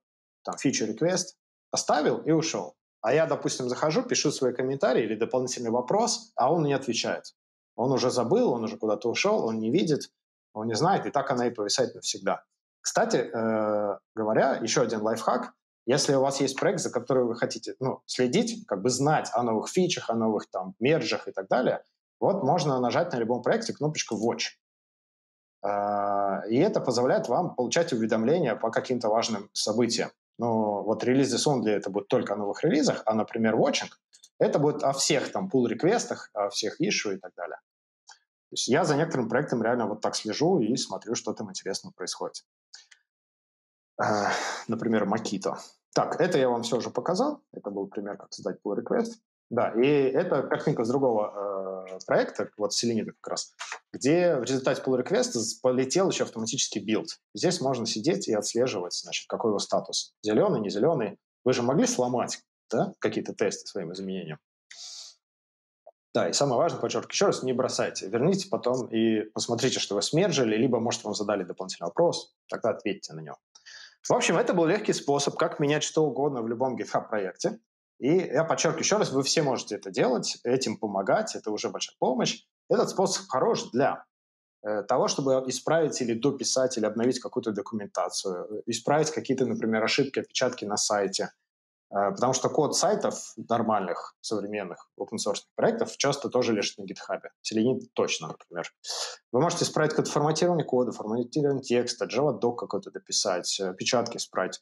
там request, оставил и ушел. А я, допустим, захожу, пишу свой комментарий или дополнительный вопрос, а он не отвечает. Он уже забыл, он уже куда-то ушел, он не видит, он не знает, и так она и повисает навсегда. Кстати, э, говоря, еще один лайфхак. Если у вас есть проект, за который вы хотите ну, следить, как бы знать о новых фичах, о новых там мерджах и так далее, вот можно нажать на любом проекте кнопочку Watch. Э, и это позволяет вам получать уведомления по каким-то важным событиям. Ну, вот релиз only это будет только о новых релизах, а, например, watching это будет о всех там pull-реквестах, о всех issue и так далее. То есть я за некоторым проектом реально вот так слежу и смотрю, что там интересного происходит. Например, Makito. Так, это я вам все уже показал. Это был пример, как создать pull request. Да, и это картинка с другого э, проекта, вот Селенида как раз, где в результате pull request полетел еще автоматический билд. Здесь можно сидеть и отслеживать, значит, какой его статус. Зеленый, не зеленый. Вы же могли сломать да, какие-то тесты своим изменениям. Да, и самое важное, подчеркиваю еще раз, не бросайте. Верните потом и посмотрите, что вы смержили, либо, может, вам задали дополнительный вопрос, тогда ответьте на него. В общем, это был легкий способ, как менять что угодно в любом GitHub-проекте. И я подчеркиваю еще раз, вы все можете это делать, этим помогать, это уже большая помощь. Этот способ хорош для э, того, чтобы исправить или дописать, или обновить какую-то документацию, исправить какие-то, например, ошибки, опечатки на сайте – Э, потому что код сайтов нормальных, современных open source проектов часто тоже лежит на GitHub. Selenium точно, например. Вы можете исправить код форматирования кода, форматирование текста, Java-док какой-то дописать, э, печатки исправить.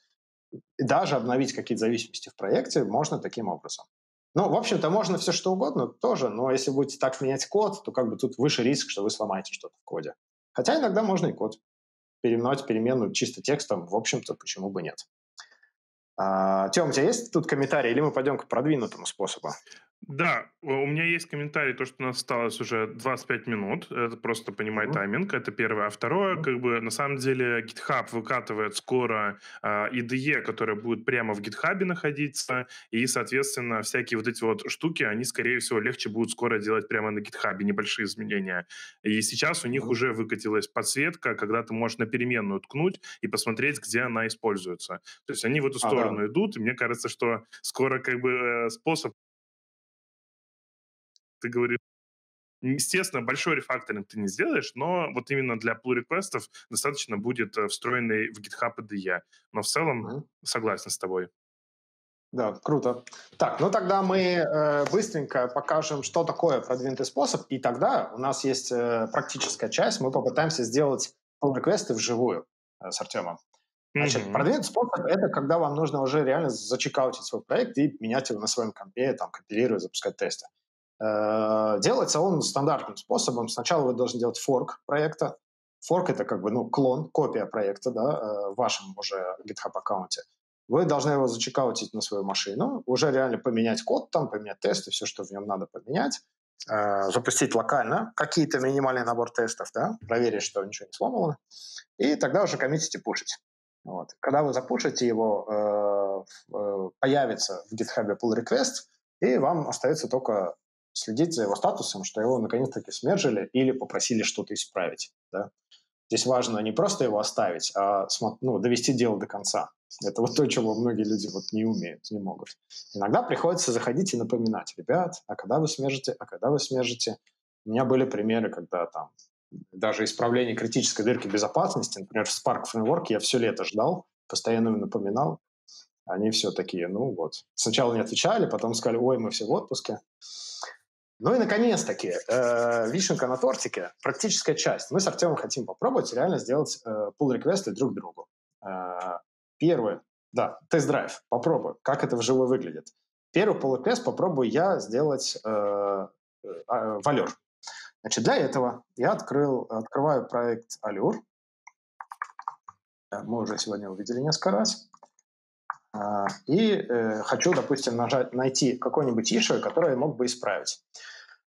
Даже обновить какие-то зависимости в проекте можно таким образом. Ну, в общем-то, можно все что угодно тоже, но если будете так менять код, то как бы тут выше риск, что вы сломаете что-то в коде. Хотя иногда можно и код переименовать переменную чисто текстом, в общем-то, почему бы нет. А, Тем, у тебя есть тут комментарий, или мы пойдем к продвинутому способу? Да, у меня есть комментарий, то, что у нас осталось уже 25 минут. Это просто понимай mm-hmm. тайминг, это первое. А второе, mm-hmm. как бы, на самом деле, GitHub выкатывает скоро э, IDE, которая будет прямо в GitHub находиться, и, соответственно, всякие вот эти вот штуки, они, скорее всего, легче будут скоро делать прямо на GitHub, небольшие изменения. И сейчас у них mm-hmm. уже выкатилась подсветка, когда ты можешь на переменную ткнуть и посмотреть, где она используется. То есть они в эту сторону а, да. идут, и мне кажется, что скоро как бы э, способ ты говоришь, естественно, большой рефакторинг ты не сделаешь, но вот именно для pull реквестов достаточно будет э, встроенный в GitHub IDE. Но в целом mm-hmm. согласен с тобой. Да, круто. Так, ну тогда мы э, быстренько покажем, что такое продвинутый способ, и тогда у нас есть э, практическая часть, мы попытаемся сделать pull реквесты вживую э, с Артемом. Значит, mm-hmm. продвинутый способ — это когда вам нужно уже реально зачекаутить свой проект и менять его на своем компе, там, компилировать, запускать тесты. Э, делается он стандартным способом. Сначала вы должны делать форк проекта. Форк — это как бы ну, клон, копия проекта да, э, в вашем уже GitHub-аккаунте. Вы должны его зачекаутить на свою машину, уже реально поменять код там, поменять тесты, все, что в нем надо поменять, э, запустить локально какие-то минимальный набор тестов, да, проверить, что ничего не сломано, и тогда уже коммитить и пушить. Вот. Когда вы запушите его, э, э, появится в GitHub pull request, и вам остается только следить за его статусом, что его наконец-таки смержили или попросили что-то исправить. Да? Здесь важно не просто его оставить, а ну, довести дело до конца. Это вот то, чего многие люди вот не умеют, не могут. Иногда приходится заходить и напоминать, ребят, а когда вы смержите, а когда вы смержите. У меня были примеры, когда там даже исправление критической дырки безопасности, например, в Spark Framework я все лето ждал, постоянно им напоминал. Они все такие, ну вот. Сначала не отвечали, потом сказали, ой, мы все в отпуске. Ну и, наконец-таки, э, вишенка на тортике, практическая часть. Мы с Артемом хотим попробовать реально сделать э, pull-реквесты друг другу. Э, первый, да, тест-драйв, попробую, как это вживую выглядит. Первый pull-реквест попробую я сделать э, э, в Allure. Значит, для этого я открыл, открываю проект Allure. Э, мы уже сегодня увидели несколько раз. А, и э, хочу, допустим, нажать, найти какой-нибудь issue, который я мог бы исправить.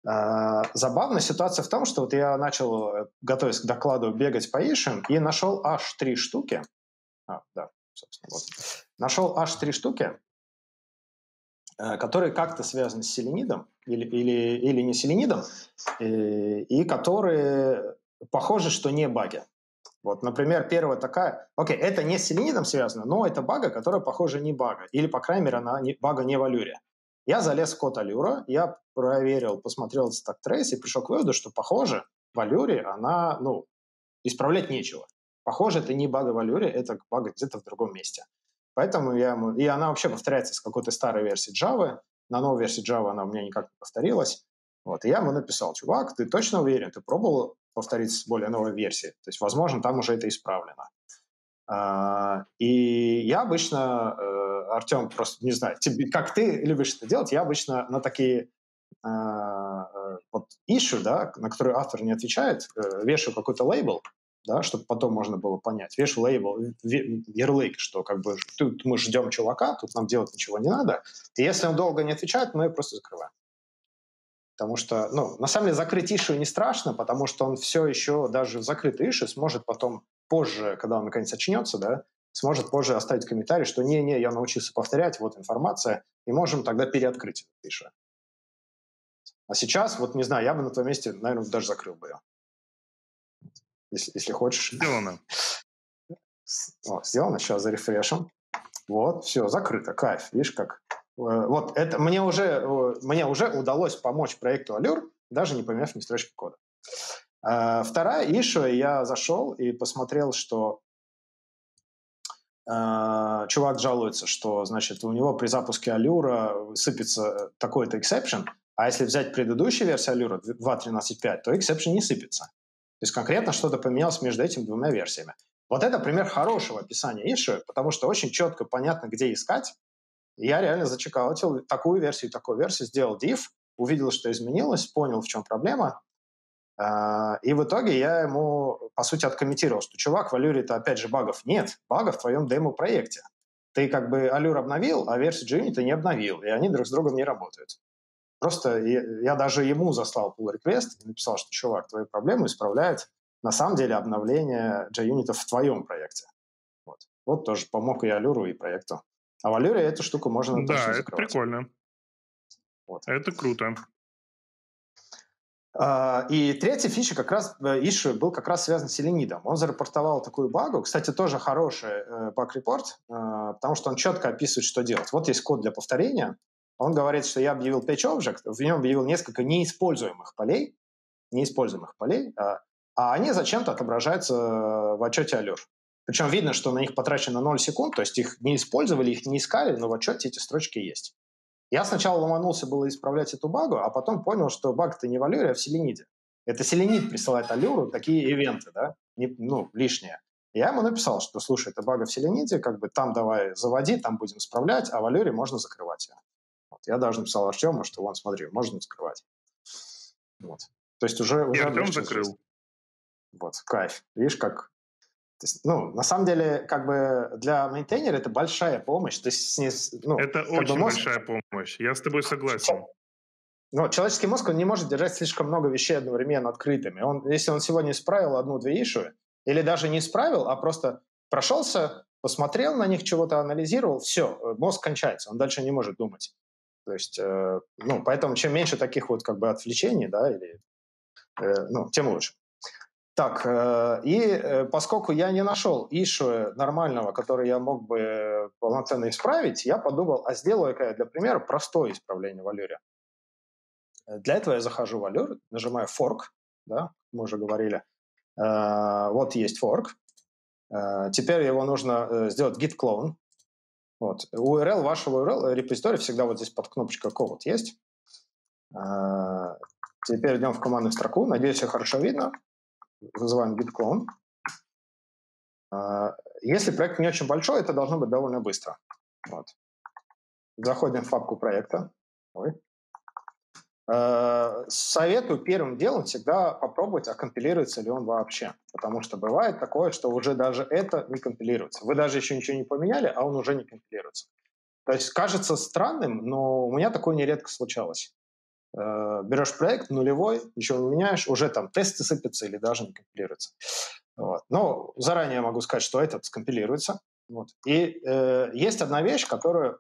А, забавная ситуация в том, что вот я начал, э, готовясь к докладу, бегать по issue и нашел аж три штуки. А, да, собственно, вот. Нашел аж три штуки, э, которые как-то связаны с селенидом или, или, или не селенидом, и, и которые похоже, что не баги. Вот, например, первая такая, окей, это не с селенидом связано, но это бага, которая, похоже, не бага, или, по крайней мере, она не, бага не в алюре. Я залез в код алюра, я проверил, посмотрел стак трейс и пришел к выводу, что, похоже, в алюре она, ну, исправлять нечего. Похоже, это не бага в алюре, это бага где-то в другом месте. Поэтому я ему... И она вообще повторяется с какой-то старой версии Java. На новой версии Java она у меня никак не повторилась. Вот, и я ему написал, чувак, ты точно уверен, ты пробовал повторить с более новой версии? То есть, возможно, там уже это исправлено. А, и я обычно, э, Артем, просто не знаю, тебе, как ты любишь это делать, я обычно на такие а, э, вот issue, да, на которые автор не отвечает, э, вешаю какой-то лейбл, да, чтобы потом можно было понять. Вешу лейбл, ярлык, что как бы тут мы ждем чувака, тут нам делать ничего не надо. И если он долго не отвечает, мы просто закрываем. Потому что, ну, на самом деле закрыть ишу не страшно, потому что он все еще, даже в закрытой ише, сможет потом позже, когда он наконец очнется, да, сможет позже оставить комментарий, что не-не, я научился повторять, вот информация, и можем тогда переоткрыть эту ишу. А сейчас, вот не знаю, я бы на твоем месте, наверное, даже закрыл бы ее. Если, если хочешь. Сделано. О, сделано, сейчас зарефрешим. Вот, все, закрыто, кайф. Видишь, как вот это мне уже, э, мне уже удалось помочь проекту Allure, даже не поменяв ни строчки кода. Э, вторая issue, я зашел и посмотрел, что чувак жалуется, что, значит, у него при запуске Allure сыпется такой-то exception, а если взять предыдущую версию Allure 2.13.5, то exception не сыпется. То есть конкретно что-то поменялось между этими двумя версиями. Вот это пример хорошего описания issue, потому что очень четко понятно, где искать, я реально зачекаутил такую версию и такую версию, сделал div, увидел, что изменилось, понял, в чем проблема, а, и в итоге я ему, по сути, откомментировал, что, чувак, в Allure-то, опять же, багов нет. Багов в твоем демо-проекте. Ты как бы Allure обновил, а версию JUnit не обновил, и они друг с другом не работают. Просто я, даже ему заслал pull request и написал, что, чувак, твою проблему исправляет на самом деле обновление JUnit в твоем проекте. Вот. вот тоже помог и Allure, и проекту. А в Allure эту штуку можно Да, это закрывать. прикольно. Вот. Это круто. Uh, и третья фича как раз, issue э, был как раз связан с селенидом. Он зарепортовал такую багу. Кстати, тоже хороший uh, баг-репорт, uh, потому что он четко описывает, что делать. Вот есть код для повторения. Он говорит, что я объявил patch object, в нем объявил несколько неиспользуемых полей, неиспользуемых полей, а, а они зачем-то отображаются в отчете Allure. Причем видно, что на них потрачено 0 секунд, то есть их не использовали, их не искали, но в отчете эти строчки есть. Я сначала ломанулся было исправлять эту багу, а потом понял, что баг-то не в Allure, а в Селениде. Это Селенид присылает Allure такие ивенты, да, не, ну, лишние. Я ему написал, что, слушай, это бага в Селениде, как бы там давай заводи, там будем исправлять, а в Allure можно закрывать ее. Вот. Я даже написал Артему, что вон, смотри, можно закрывать. Вот. То есть уже... уже И Артем закрыл. Вот, кайф. Видишь, как то есть, ну, на самом деле, как бы для мейнтейнера это большая помощь. То есть, ну, это очень мозг... большая помощь. Я с тобой согласен. Но человеческий мозг он не может держать слишком много вещей одновременно открытыми. Он, если он сегодня исправил одну-две ишу, или даже не исправил, а просто прошелся, посмотрел на них, чего-то анализировал, все, мозг кончается, он дальше не может думать. То есть, э, ну, поэтому чем меньше таких вот как бы отвлечений, да, или, э, ну, тем лучше. Так, э, и э, поскольку я не нашел ишу нормального, который я мог бы полноценно исправить, я подумал, а сделаю-ка я для примера простое исправление в. Для этого я захожу в Allure, нажимаю fork, да, мы уже говорили. Э, вот есть fork. Теперь его нужно сделать git clone. Вот. URL вашего URL репозитория всегда вот здесь под кнопочкой code есть. Теперь идем в командную строку. Надеюсь, все хорошо видно вызываем git а, Если проект не очень большой, это должно быть довольно быстро. Вот. Заходим в папку проекта. Ой. А, советую первым делом всегда попробовать, а компилируется ли он вообще. Потому что бывает такое, что уже даже это не компилируется. Вы даже еще ничего не поменяли, а он уже не компилируется. То есть кажется странным, но у меня такое нередко случалось. Э, берешь проект нулевой, ничего не меняешь, уже там тесты сыпятся или даже не компилируются. Вот. Но заранее могу сказать, что этот скомпилируется. Вот. И э, есть одна вещь, которую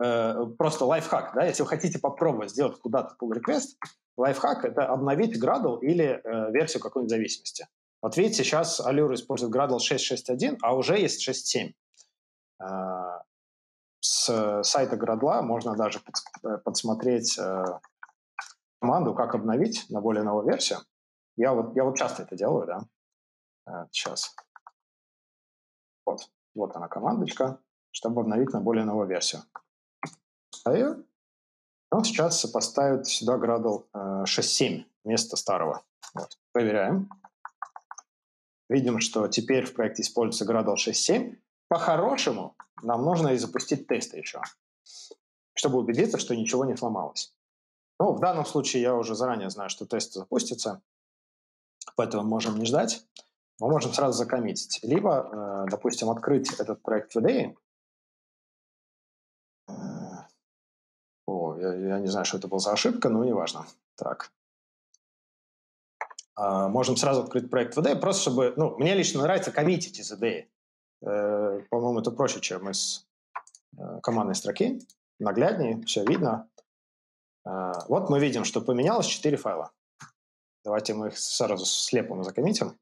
э, просто лайфхак, да, если вы хотите попробовать сделать куда-то pull request, лайфхак — это обновить Gradle или э, версию какой-нибудь зависимости. Вот видите, сейчас Allure использует Gradle 6.6.1, а уже есть 6.7 с сайта Градла можно даже э, подсмотреть э, команду, как обновить на более новую версию. Я вот, я вот часто это делаю, да. Сейчас. Э, вот. Вот она командочка, чтобы обновить на более новую версию. И он сейчас поставит сюда Gradle 6.7 вместо старого. Вот. Проверяем. Видим, что теперь в проекте используется Gradle 6.7. По-хорошему, нам нужно и запустить тесты еще, чтобы убедиться, что ничего не сломалось. Ну, в данном случае я уже заранее знаю, что тест запустится, поэтому можем не ждать. Мы можем сразу закоммитить. Либо, э, допустим, открыть этот проект в IDE. О, я, я не знаю, что это была за ошибка, но неважно. Так. А, можем сразу открыть проект в IDE, просто чтобы... Ну, мне лично нравится коммитить из IDE. Э, по-моему, это проще, чем из э, командной строки. Нагляднее, все видно. Э, вот мы видим, что поменялось 4 файла. Давайте мы их сразу слепо закоммитим.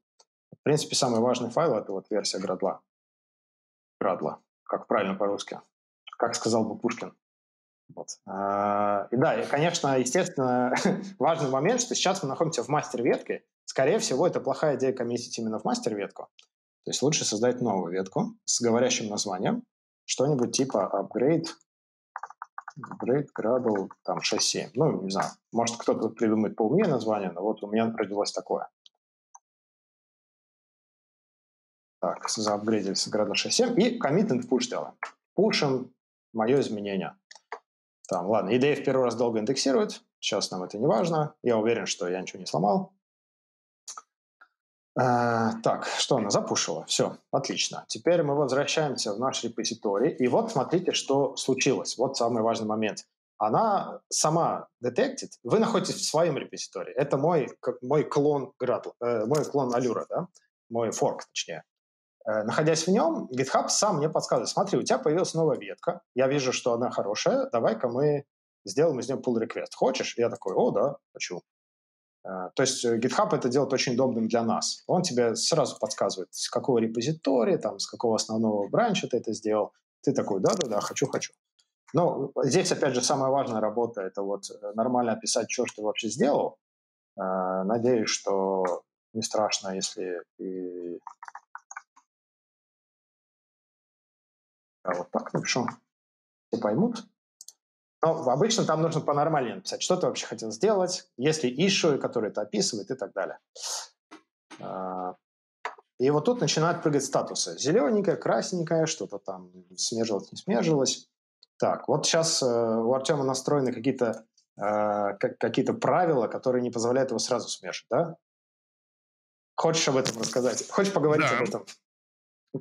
В принципе, самый важный файл – это вот версия Градла. Градла, как правильно по-русски. Как сказал бы Пушкин. Вот. И да, и, конечно, естественно, важный момент, что сейчас мы находимся в мастер-ветке. Скорее всего, это плохая идея коммитить именно в мастер-ветку. То есть лучше создать новую ветку с говорящим названием, что-нибудь типа upgrade, upgrade Gradle там 6.7. Ну, не знаю, может кто-то придумает поумнее название, но вот у меня родилось такое. Так, заапгрейдили с Gradle 6.7 и commit and push делаем. Пушим мое изменение. Там, ладно, идея в первый раз долго индексирует, сейчас нам это не важно. Я уверен, что я ничего не сломал. Э, так, что она запушила? Все, отлично. Теперь мы возвращаемся в наш репозиторий. И вот смотрите, что случилось. Вот самый важный момент. Она сама детектит. Вы находитесь в своем репозитории. Это мой, мой клон Gradle, э, мой клон Allure, да? мой форк, точнее. Э, находясь в нем, GitHub сам мне подсказывает, смотри, у тебя появилась новая ветка, я вижу, что она хорошая, давай-ка мы сделаем из нее pull request. Хочешь? Я такой, о, да, хочу. Э, то есть э, GitHub это делает очень удобным для нас. Он тебе сразу подсказывает, с какого репозитория, там, с какого основного бранча ты это сделал. Ты такой, да-да-да, хочу-хочу. Но здесь, опять же, самая важная работа – это вот э, нормально описать, что, ты вообще сделал. Надеюсь, что не страшно, если ты... Я вот так напишу. Все поймут. Но обычно там нужно по-нормальнее написать, что ты вообще хотел сделать, если issue, который это описывает и так далее. А, и вот тут начинают прыгать статусы. Зелененькое, красненькое, что-то там смежилось, не смежилось. Так, вот сейчас э, у Артема настроены какие-то э, какие-то правила, которые не позволяют его сразу смешать, да? Хочешь об этом рассказать? Хочешь поговорить да. об этом?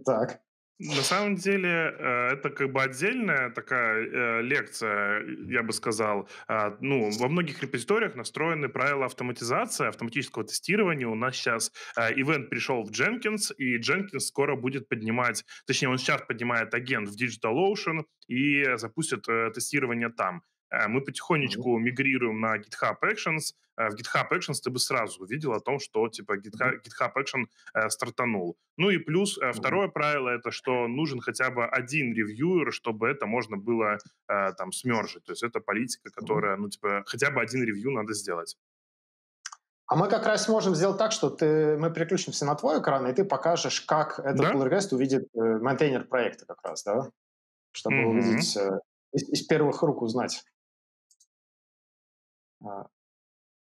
Так. На самом деле, э, это как бы отдельная такая э, лекция, я бы сказал. А, ну, во многих репозиториях настроены правила автоматизации, автоматического тестирования. У нас сейчас э, ивент пришел в Jenkins, и Jenkins скоро будет поднимать, точнее, он сейчас поднимает агент в DigitalOcean и запустит тестирование там. Э, мы потихонечку mm-hmm. мигрируем на GitHub Actions. Э, в GitHub Actions ты бы сразу увидел о том, что типа GitHub, GitHub Action э, стартанул. Ну и плюс mm-hmm. второе правило это, что нужен хотя бы один ревьюер, чтобы это можно было э, там смержить. То есть это политика, которая, mm-hmm. ну типа, хотя бы один ревью надо сделать. А мы как раз можем сделать так, что ты, мы переключимся на твой экран, и ты покажешь, как этот да? pull request увидит э, мейнтейнер проекта как раз, да? Чтобы mm-hmm. увидеть, э, из, из первых рук узнать. А,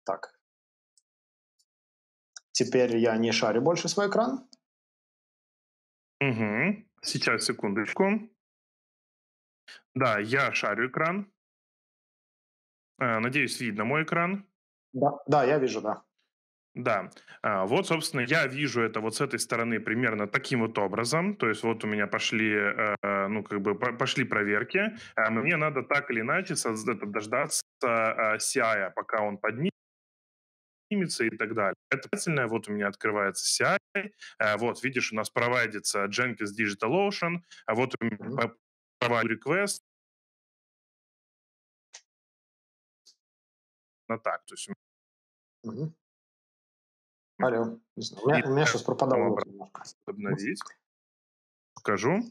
так. Теперь я не шарю больше свой экран. Угу. Сейчас, секундочку. Да, я шарю экран. А, надеюсь, видно мой экран. Да, да, я вижу, да. Да, а, вот, собственно, я вижу это вот с этой стороны примерно таким вот образом. То есть вот у меня пошли, э, ну, как бы пошли проверки. А мне надо так или иначе дождаться CI, пока он поднимется и так далее. Это вот у меня открывается CI, э, вот, видишь, у нас проводится Jenkins DigitalOcean, а вот у меня request, на так, то есть угу. Алло. У меня, у меня сейчас пропадало Обновить. Покажу.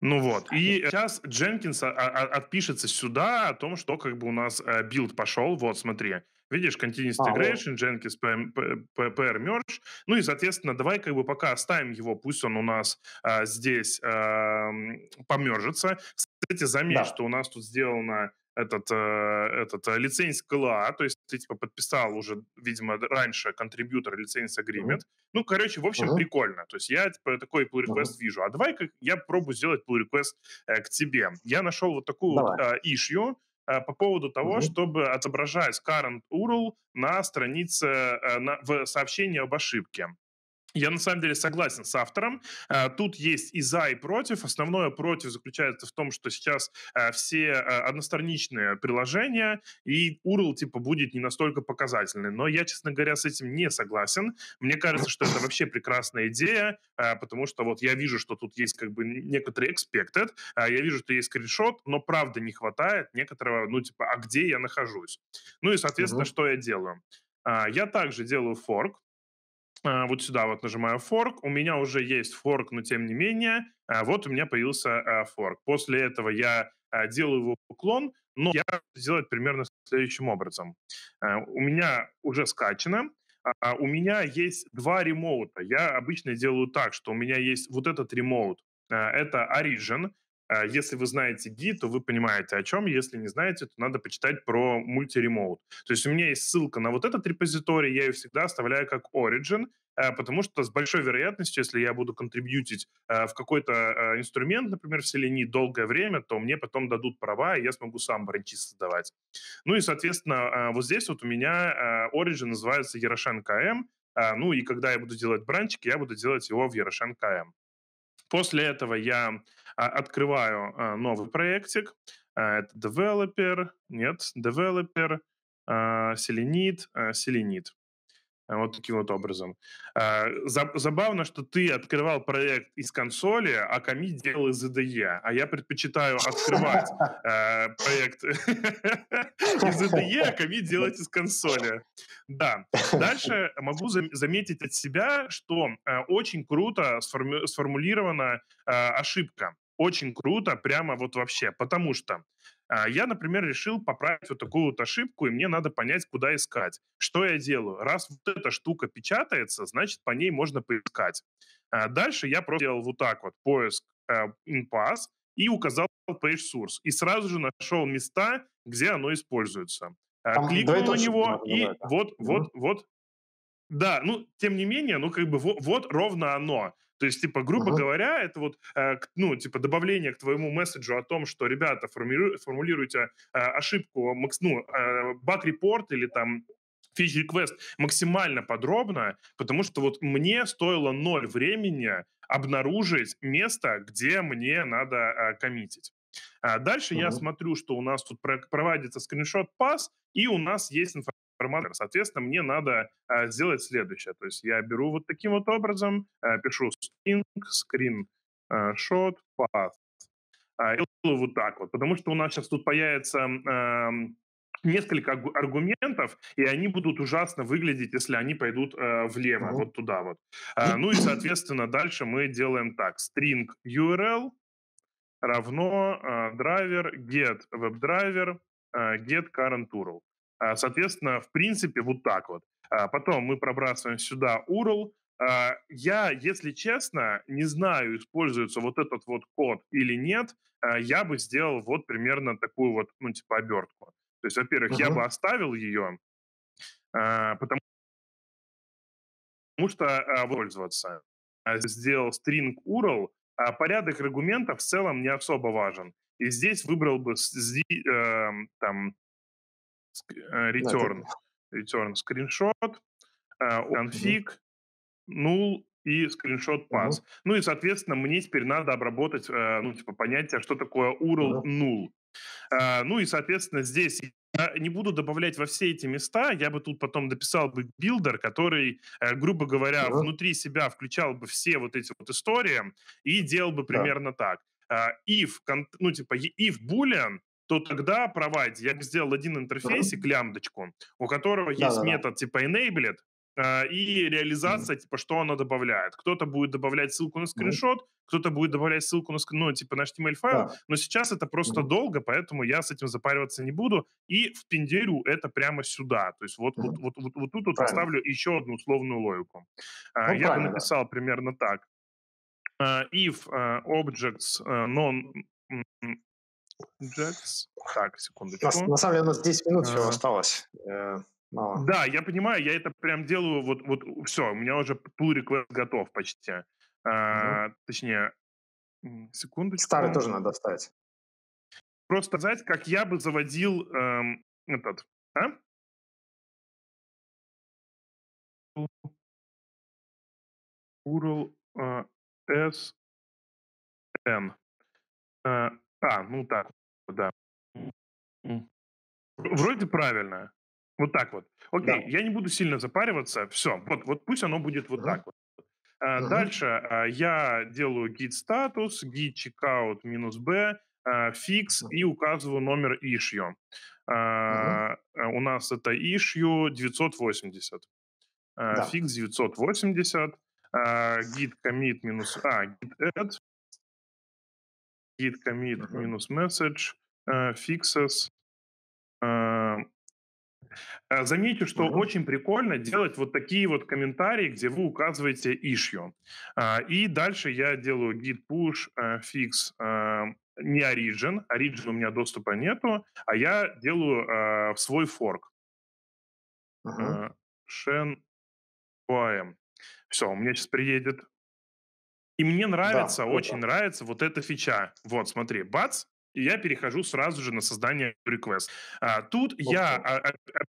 Ну вот, и сейчас Jenkins отпишется сюда о том, что как бы у нас э, билд пошел. Вот, смотри. Видишь, Continuous Integration, а, Jenkins PR Merge. Ну и, соответственно, давай как бы пока оставим его, пусть он у нас а, здесь а, помержится. Кстати, заметь, да. что у нас тут сделано этот, э, этот э, лиценз КЛА, то есть ты типа подписал уже, видимо, раньше контрибьютор лиценз agreement. Mm-hmm. Ну, короче, в общем, mm-hmm. прикольно. То есть я типа, такой pull request mm-hmm. вижу. А давай как я пробую сделать pull request э, к тебе. Я нашел вот такую вот э, issue, э, по поводу того, mm-hmm. чтобы отображать current URL на странице, на, в сообщении об ошибке. Я на самом деле согласен с автором. Э, тут есть и за, и против. Основное против заключается в том, что сейчас э, все э, одностраничные приложения, и URL типа будет не настолько показательный. Но я, честно говоря, с этим не согласен. Мне кажется, что это вообще прекрасная идея, потому что вот я вижу, что тут есть как бы некоторые expected, я вижу, что есть скриншот, но правда не хватает некоторого, ну типа, а где я нахожусь? Ну и, соответственно, угу. что я делаю? Я также делаю форк, вот сюда вот нажимаю fork, у меня уже есть fork, но тем не менее, а, вот у меня появился fork. А, После этого я делаю его уклон, но я сделать примерно следующим образом. У меня уже скачано, у меня есть два ремоута. Я обычно делаю так, что у меня есть вот этот ремоут, это Origin, если вы знаете Git, то вы понимаете, о чем. Если не знаете, то надо почитать про мультиремоут. То есть у меня есть ссылка на вот этот репозиторий, я ее всегда оставляю как Origin, э, потому что с большой вероятностью, если я буду контрибьютить э, в какой-то инструмент, например, в Selenium долгое время, то мне потом дадут права, и я смогу сам бранчи создавать. Ну и, соответственно, вот здесь вот у меня Origin называется Ярошенко М, ну и когда я буду делать бранчик, я буду делать его в Ярошенко М. После этого я а, открываю а, новый проектик. А, это developer, нет, developer, Selenit, Selenit. Вот таким вот образом. Забавно, что ты открывал проект из консоли, а комит делал из IDE. А я предпочитаю открывать проект из IDE, а комит делать из консоли. Да. Дальше могу заметить от себя, что очень круто сформулирована ошибка очень круто, прямо вот вообще, потому что А, я, например, решил поправить вот такую вот ошибку, и мне надо понять, куда искать. Что я делаю? Раз вот эта штука печатается, значит, по ней можно поискать. А, дальше я просто делал вот так вот, поиск э, in-pass, и указал page source. И сразу же нашел места, где оно используется. А, Там Кликнул на него, и вот, вот, вот. Да, ну, тем не менее, ну, как бы вот, вот ровно оно. То есть, типа, грубо uh-huh. говоря, это вот, э, ну, типа, добавление к твоему месседжу о том, что, ребята, формулируйте, формулируйте э, ошибку, ну, э, баг-репорт или там фич request максимально подробно, потому что вот мне стоило ноль времени обнаружить место, где мне надо э, коммитить. А дальше uh-huh. я смотрю, что у нас тут проводится скриншот пас, и у нас есть информация информатор. Соответственно, мне надо э, сделать следующее. То есть я беру вот таким вот образом, э, пишу string, screen, э, shot, path. И делаю вот так вот. Потому что у нас сейчас тут появится э, несколько аргументов, и они будут ужасно выглядеть, если они пойдут э, влево, вот туда вот. Э, ну и, соответственно, дальше мы делаем так. String URL равно э, драйвер get WebDriver э, get current URL. А, соответственно, в принципе, вот так вот. А, потом мы пробрасываем сюда URL. А, я, если честно, не знаю, используется вот этот вот код или нет. Я бы сделал вот примерно такую вот, ну, типа, обертку. То есть, во-первых, uh-huh. я бы оставил ее, потому что пользоваться. Сделал string URL, а порядок аргументов в целом не особо важен. И здесь выбрал бы эм, там return, return screenshot, config, null и screenshot pass. Uh-huh. Ну и, соответственно, мне теперь надо обработать, э, ну, типа, понятие, что такое URL null. Э, ну и, соответственно, здесь я не буду добавлять во все эти места, я бы тут потом дописал бы builder, который, грубо говоря, uh-huh. внутри себя включал бы все вот эти вот истории и делал бы примерно uh-huh. так. If, ну, типа, if boolean, то тогда провайд, я сделал один интерфейсик, uh-huh. лямбдочку, у которого да, есть да, метод да. типа enabled, э, и реализация, типа, что она добавляет. Кто-то будет добавлять ссылку на скриншот, кто-то будет добавлять ссылку на, ну, типа, на HTML-файл, да. но сейчас это просто mm-hmm. долго, поэтому я с этим запариваться не буду, и впендерю это прямо сюда. То есть вот, mm-hmm. вот, вот, вот, вот тут вот оставлю еще одну условную логику. Ну, я бы написал да. примерно так. Uh, if uh, objects uh, non Джекс. Так, секундочку. На, на самом деле у нас 10 минут всего а... осталось. Э, мало. Да, я понимаю, я это прям делаю, вот, вот все, у меня уже pull request готов почти. А, угу. Точнее, секундочку. Старый тоже надо оставить. Просто сказать, как я бы заводил эм, этот, а? URL uh, S N. Uh, а, ну так, да. Вроде правильно. Вот так вот. Окей, да. я не буду сильно запариваться. Все, вот, вот пусть оно будет вот так вот. А, uh-huh. Дальше а, я делаю git статус, git checkout минус b, а, fix uh-huh. и указываю номер issue. А, uh-huh. У нас это issue 980. Да. Fix 980. Git commit минус... А, git add git commit uh-huh. минус message uh, fixes. Uh, Заметьте, что uh-huh. очень прикольно делать вот такие вот комментарии, где вы указываете issue. Uh, и дальше я делаю git push uh, fix uh, не origin, origin у меня доступа нету, а я делаю uh, свой форк. Uh-huh. Uh, shen Все, у меня сейчас приедет и мне нравится, да, очень да. нравится вот эта фича. Вот, смотри, бац, и я перехожу сразу же на создание request. А, тут okay. я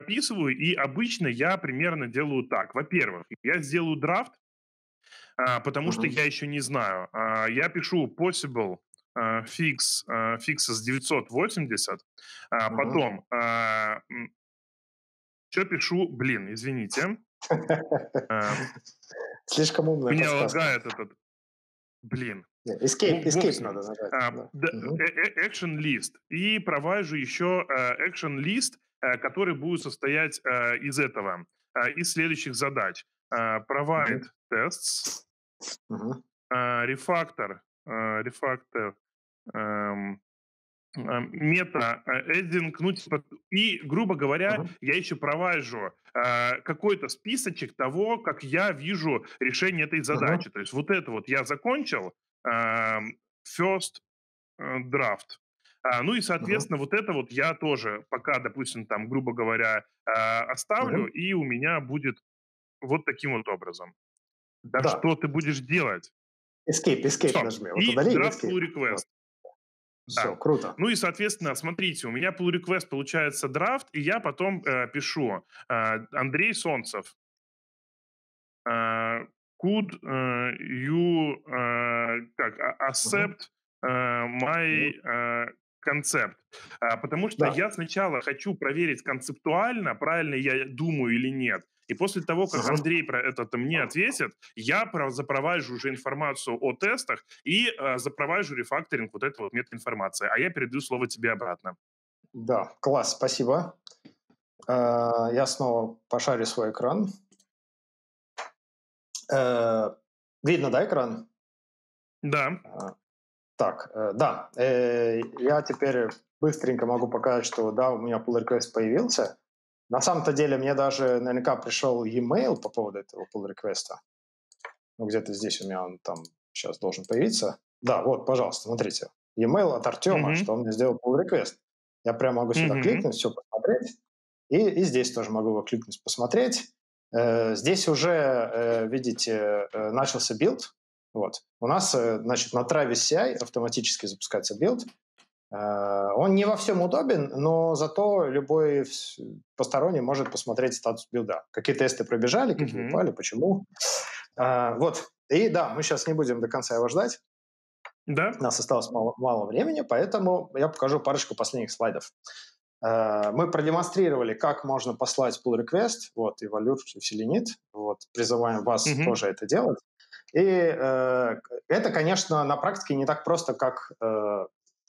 описываю, и обычно я примерно делаю так. Во-первых, я сделаю драфт, а, потому uh-huh. что я еще не знаю. А, я пишу possible а, fix, а, fixes 980, а, uh-huh. потом а, что пишу, блин, извините. Слишком умно. Меня лагает этот Блин. Escape, escape надо нажать. А, да. угу. Action list. И провожу еще action list, который будет состоять из этого, из следующих задач. Provide tests, refactor, uh, refactor um, мета-эддинг, ну, типа, и, грубо говоря, uh-huh. я еще провожу э, какой-то списочек того, как я вижу решение этой задачи. Uh-huh. То есть вот это вот я закончил, э, first draft. А, ну и, соответственно, uh-huh. вот это вот я тоже пока, допустим, там, грубо говоря, э, оставлю, uh-huh. и у меня будет вот таким вот образом. Да, да. что ты будешь делать? Escape, escape Стоп. нажми. Вот и draft pull request. Да. круто. Ну и, соответственно, смотрите, у меня pull request получается драфт, и я потом э, пишу э, Андрей Солнцев. Э, could uh, you uh, как, accept uh, my концепт. А, потому что да. я сначала хочу проверить концептуально, правильно я думаю или нет. И после того, как Андрей про это мне ответит, я запроважу уже информацию о тестах и э, запроважу рефакторинг вот этой вот метаинформации. А я передаю слово тебе обратно. Да, класс, спасибо. Э, я снова пошарю свой экран. Э, видно, да, экран? Да. Так, э, да, э, я теперь быстренько могу показать, что да, у меня pull request появился. На самом-то деле мне даже наверняка пришел e-mail по поводу этого pull request. Ну, где-то здесь у меня он там сейчас должен появиться. Да, вот, пожалуйста, смотрите. E-mail от Артема, mm-hmm. что он мне сделал pull request. Я прям могу сюда mm-hmm. кликнуть, все посмотреть. И, и здесь тоже могу его кликнуть, посмотреть. Э, здесь уже, э, видите, э, начался билд. Вот. У нас, э, значит, на Travis CI автоматически запускается билд. Э, он не во всем удобен, но зато любой посторонний может посмотреть статус билда. Какие тесты пробежали, какие mm-hmm. упали, почему. Э, вот. И да, мы сейчас не будем до конца его ждать. Да. У нас осталось мало, мало времени, поэтому я покажу парочку последних слайдов. Мы продемонстрировали, как можно послать pull request, вот, и Valure, и Selenit, вот, призываем вас mm-hmm. тоже это делать. И э, это, конечно, на практике не так просто, как, э,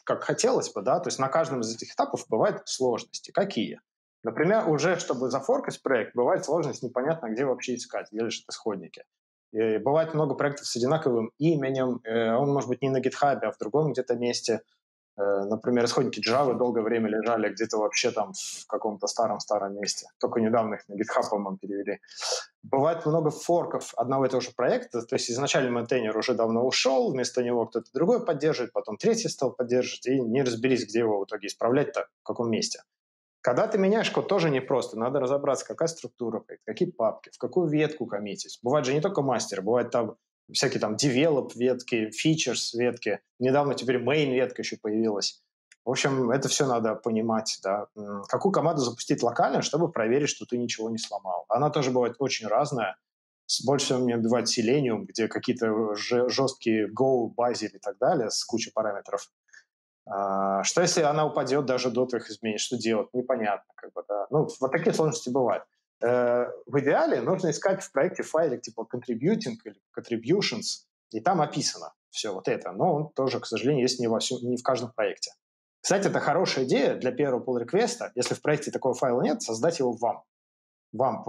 как хотелось бы, да, то есть на каждом из этих этапов бывают сложности. Какие? Например, уже чтобы зафоркать проект, бывает сложность непонятно, где вообще искать, где лежат исходники. И бывает много проектов с одинаковым именем, э, он может быть не на GitHub, а в другом где-то месте – например, исходники Java долгое время лежали где-то вообще там в каком-то старом-старом месте. Только недавно их на GitHub, по-моему, перевели. Бывает много форков одного и того же проекта. То есть изначально maintainer уже давно ушел, вместо него кто-то другой поддерживает, потом третий стал поддерживать, и не разберись, где его в итоге исправлять-то, в каком месте. Когда ты меняешь код, тоже непросто. Надо разобраться, какая структура, какие папки, в какую ветку коммитить. Бывает же не только мастер, бывает там всякие там develop ветки, features ветки. Недавно теперь main ветка еще появилась. В общем, это все надо понимать, да. Какую команду запустить локально, чтобы проверить, что ты ничего не сломал. Она тоже бывает очень разная. Больше всего мне бывает Selenium, где какие-то жесткие Go, базель и так далее с кучей параметров. А, что если она упадет даже до твоих изменений? Что делать? Непонятно. Как бы, да. Ну, вот такие сложности бывают. Э, в идеале нужно искать в проекте файлик типа contributing или contributions, и там описано все вот это. Но он тоже, к сожалению, есть не, во всем, не в каждом проекте. Кстати, это хорошая идея для первого pull реквеста Если в проекте такого файла нет, создать его вам. Вам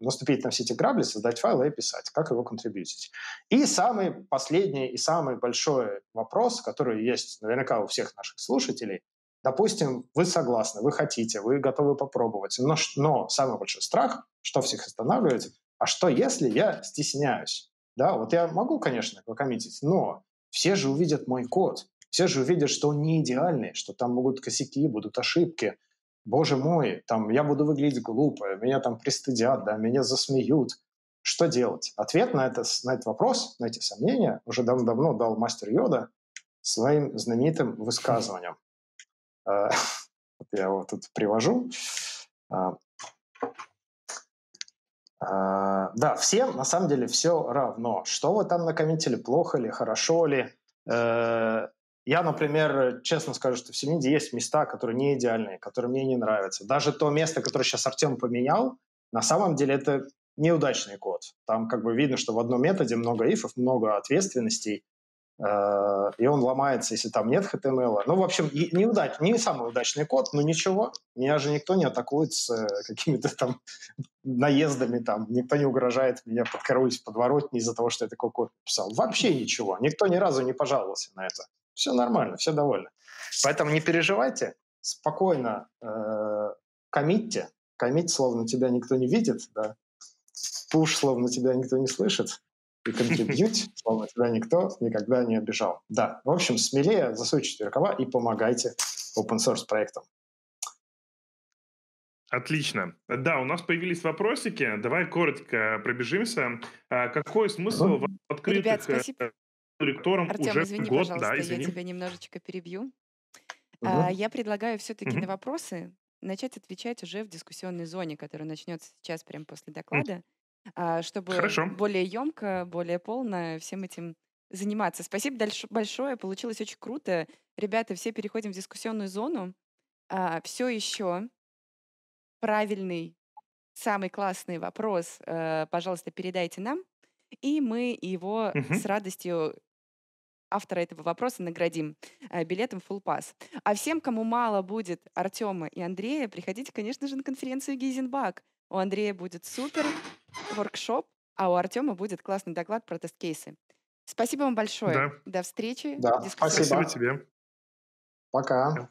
наступить на все эти грабли, создать файл и описать, как его контрибьютить. И самый последний и самый большой вопрос, который есть наверняка у всех наших слушателей, Допустим, вы согласны, вы хотите, вы готовы попробовать, но, но самый большой страх, что всех останавливает, а что если я стесняюсь? Да, вот я могу, конечно, коммитить, но все же увидят мой код, все же увидят, что он не идеальный, что там могут косяки, будут ошибки. Боже мой, там я буду выглядеть глупо, меня там пристыдят, да, меня засмеют. Что делать? Ответ на, это, на этот вопрос, на эти сомнения уже давно-давно дал мастер Йода своим знаменитым высказыванием. А, я его тут привожу. А, а, да, всем на самом деле все равно. Что вы там накоммитили, плохо ли, хорошо ли. Э, я, например, честно скажу, что в Селинде есть места, которые не идеальные, которые мне не нравятся. Даже то место, которое сейчас Артем поменял, на самом деле это неудачный код. Там как бы видно, что в одном методе много ифов, много ответственностей, и он ломается, если там нет HTML. Ну, в общем, не, удач, не самый удачный код, но ничего. Меня же никто не атакует с э, какими-то там наездами, там, никто не угрожает меня подкоролить подворотни из-за того, что я такой код писал. Вообще ничего. Никто ни разу не пожаловался на это. Все нормально, все довольны. Поэтому не переживайте, спокойно э, коммитьте. Коммит, словно тебя никто не видит, да. Пуш, словно тебя никто не слышит. И контрибьют, словно тебя никто никогда не обижал. Да, в общем, смелее засучите рукава и помогайте open source проектам. Отлично. Да, у нас появились вопросики. Давай коротко пробежимся. А какой смысл в открытых Ребят, э, спасибо. лекторам Артем, уже извини, год? пожалуйста, да, извини. я тебя немножечко перебью. Угу. А, я предлагаю все-таки угу. на вопросы начать отвечать уже в дискуссионной зоне, которая начнется сейчас прямо после доклада, а, чтобы Хорошо. более емко, более полно всем этим заниматься. Спасибо большое, получилось очень круто. Ребята, все переходим в дискуссионную зону. А, все еще правильный, самый классный вопрос, э, пожалуйста, передайте нам, и мы его Мгм. с радостью автора этого вопроса наградим э, билетом Full Pass. А всем, кому мало будет Артема и Андрея, приходите, конечно же, на конференцию Гейзенбак. У Андрея будет супер воркшоп, а у Артема будет классный доклад про тест-кейсы. Спасибо вам большое. Да. До встречи. Да, Спасибо спасибо. тебе. Пока.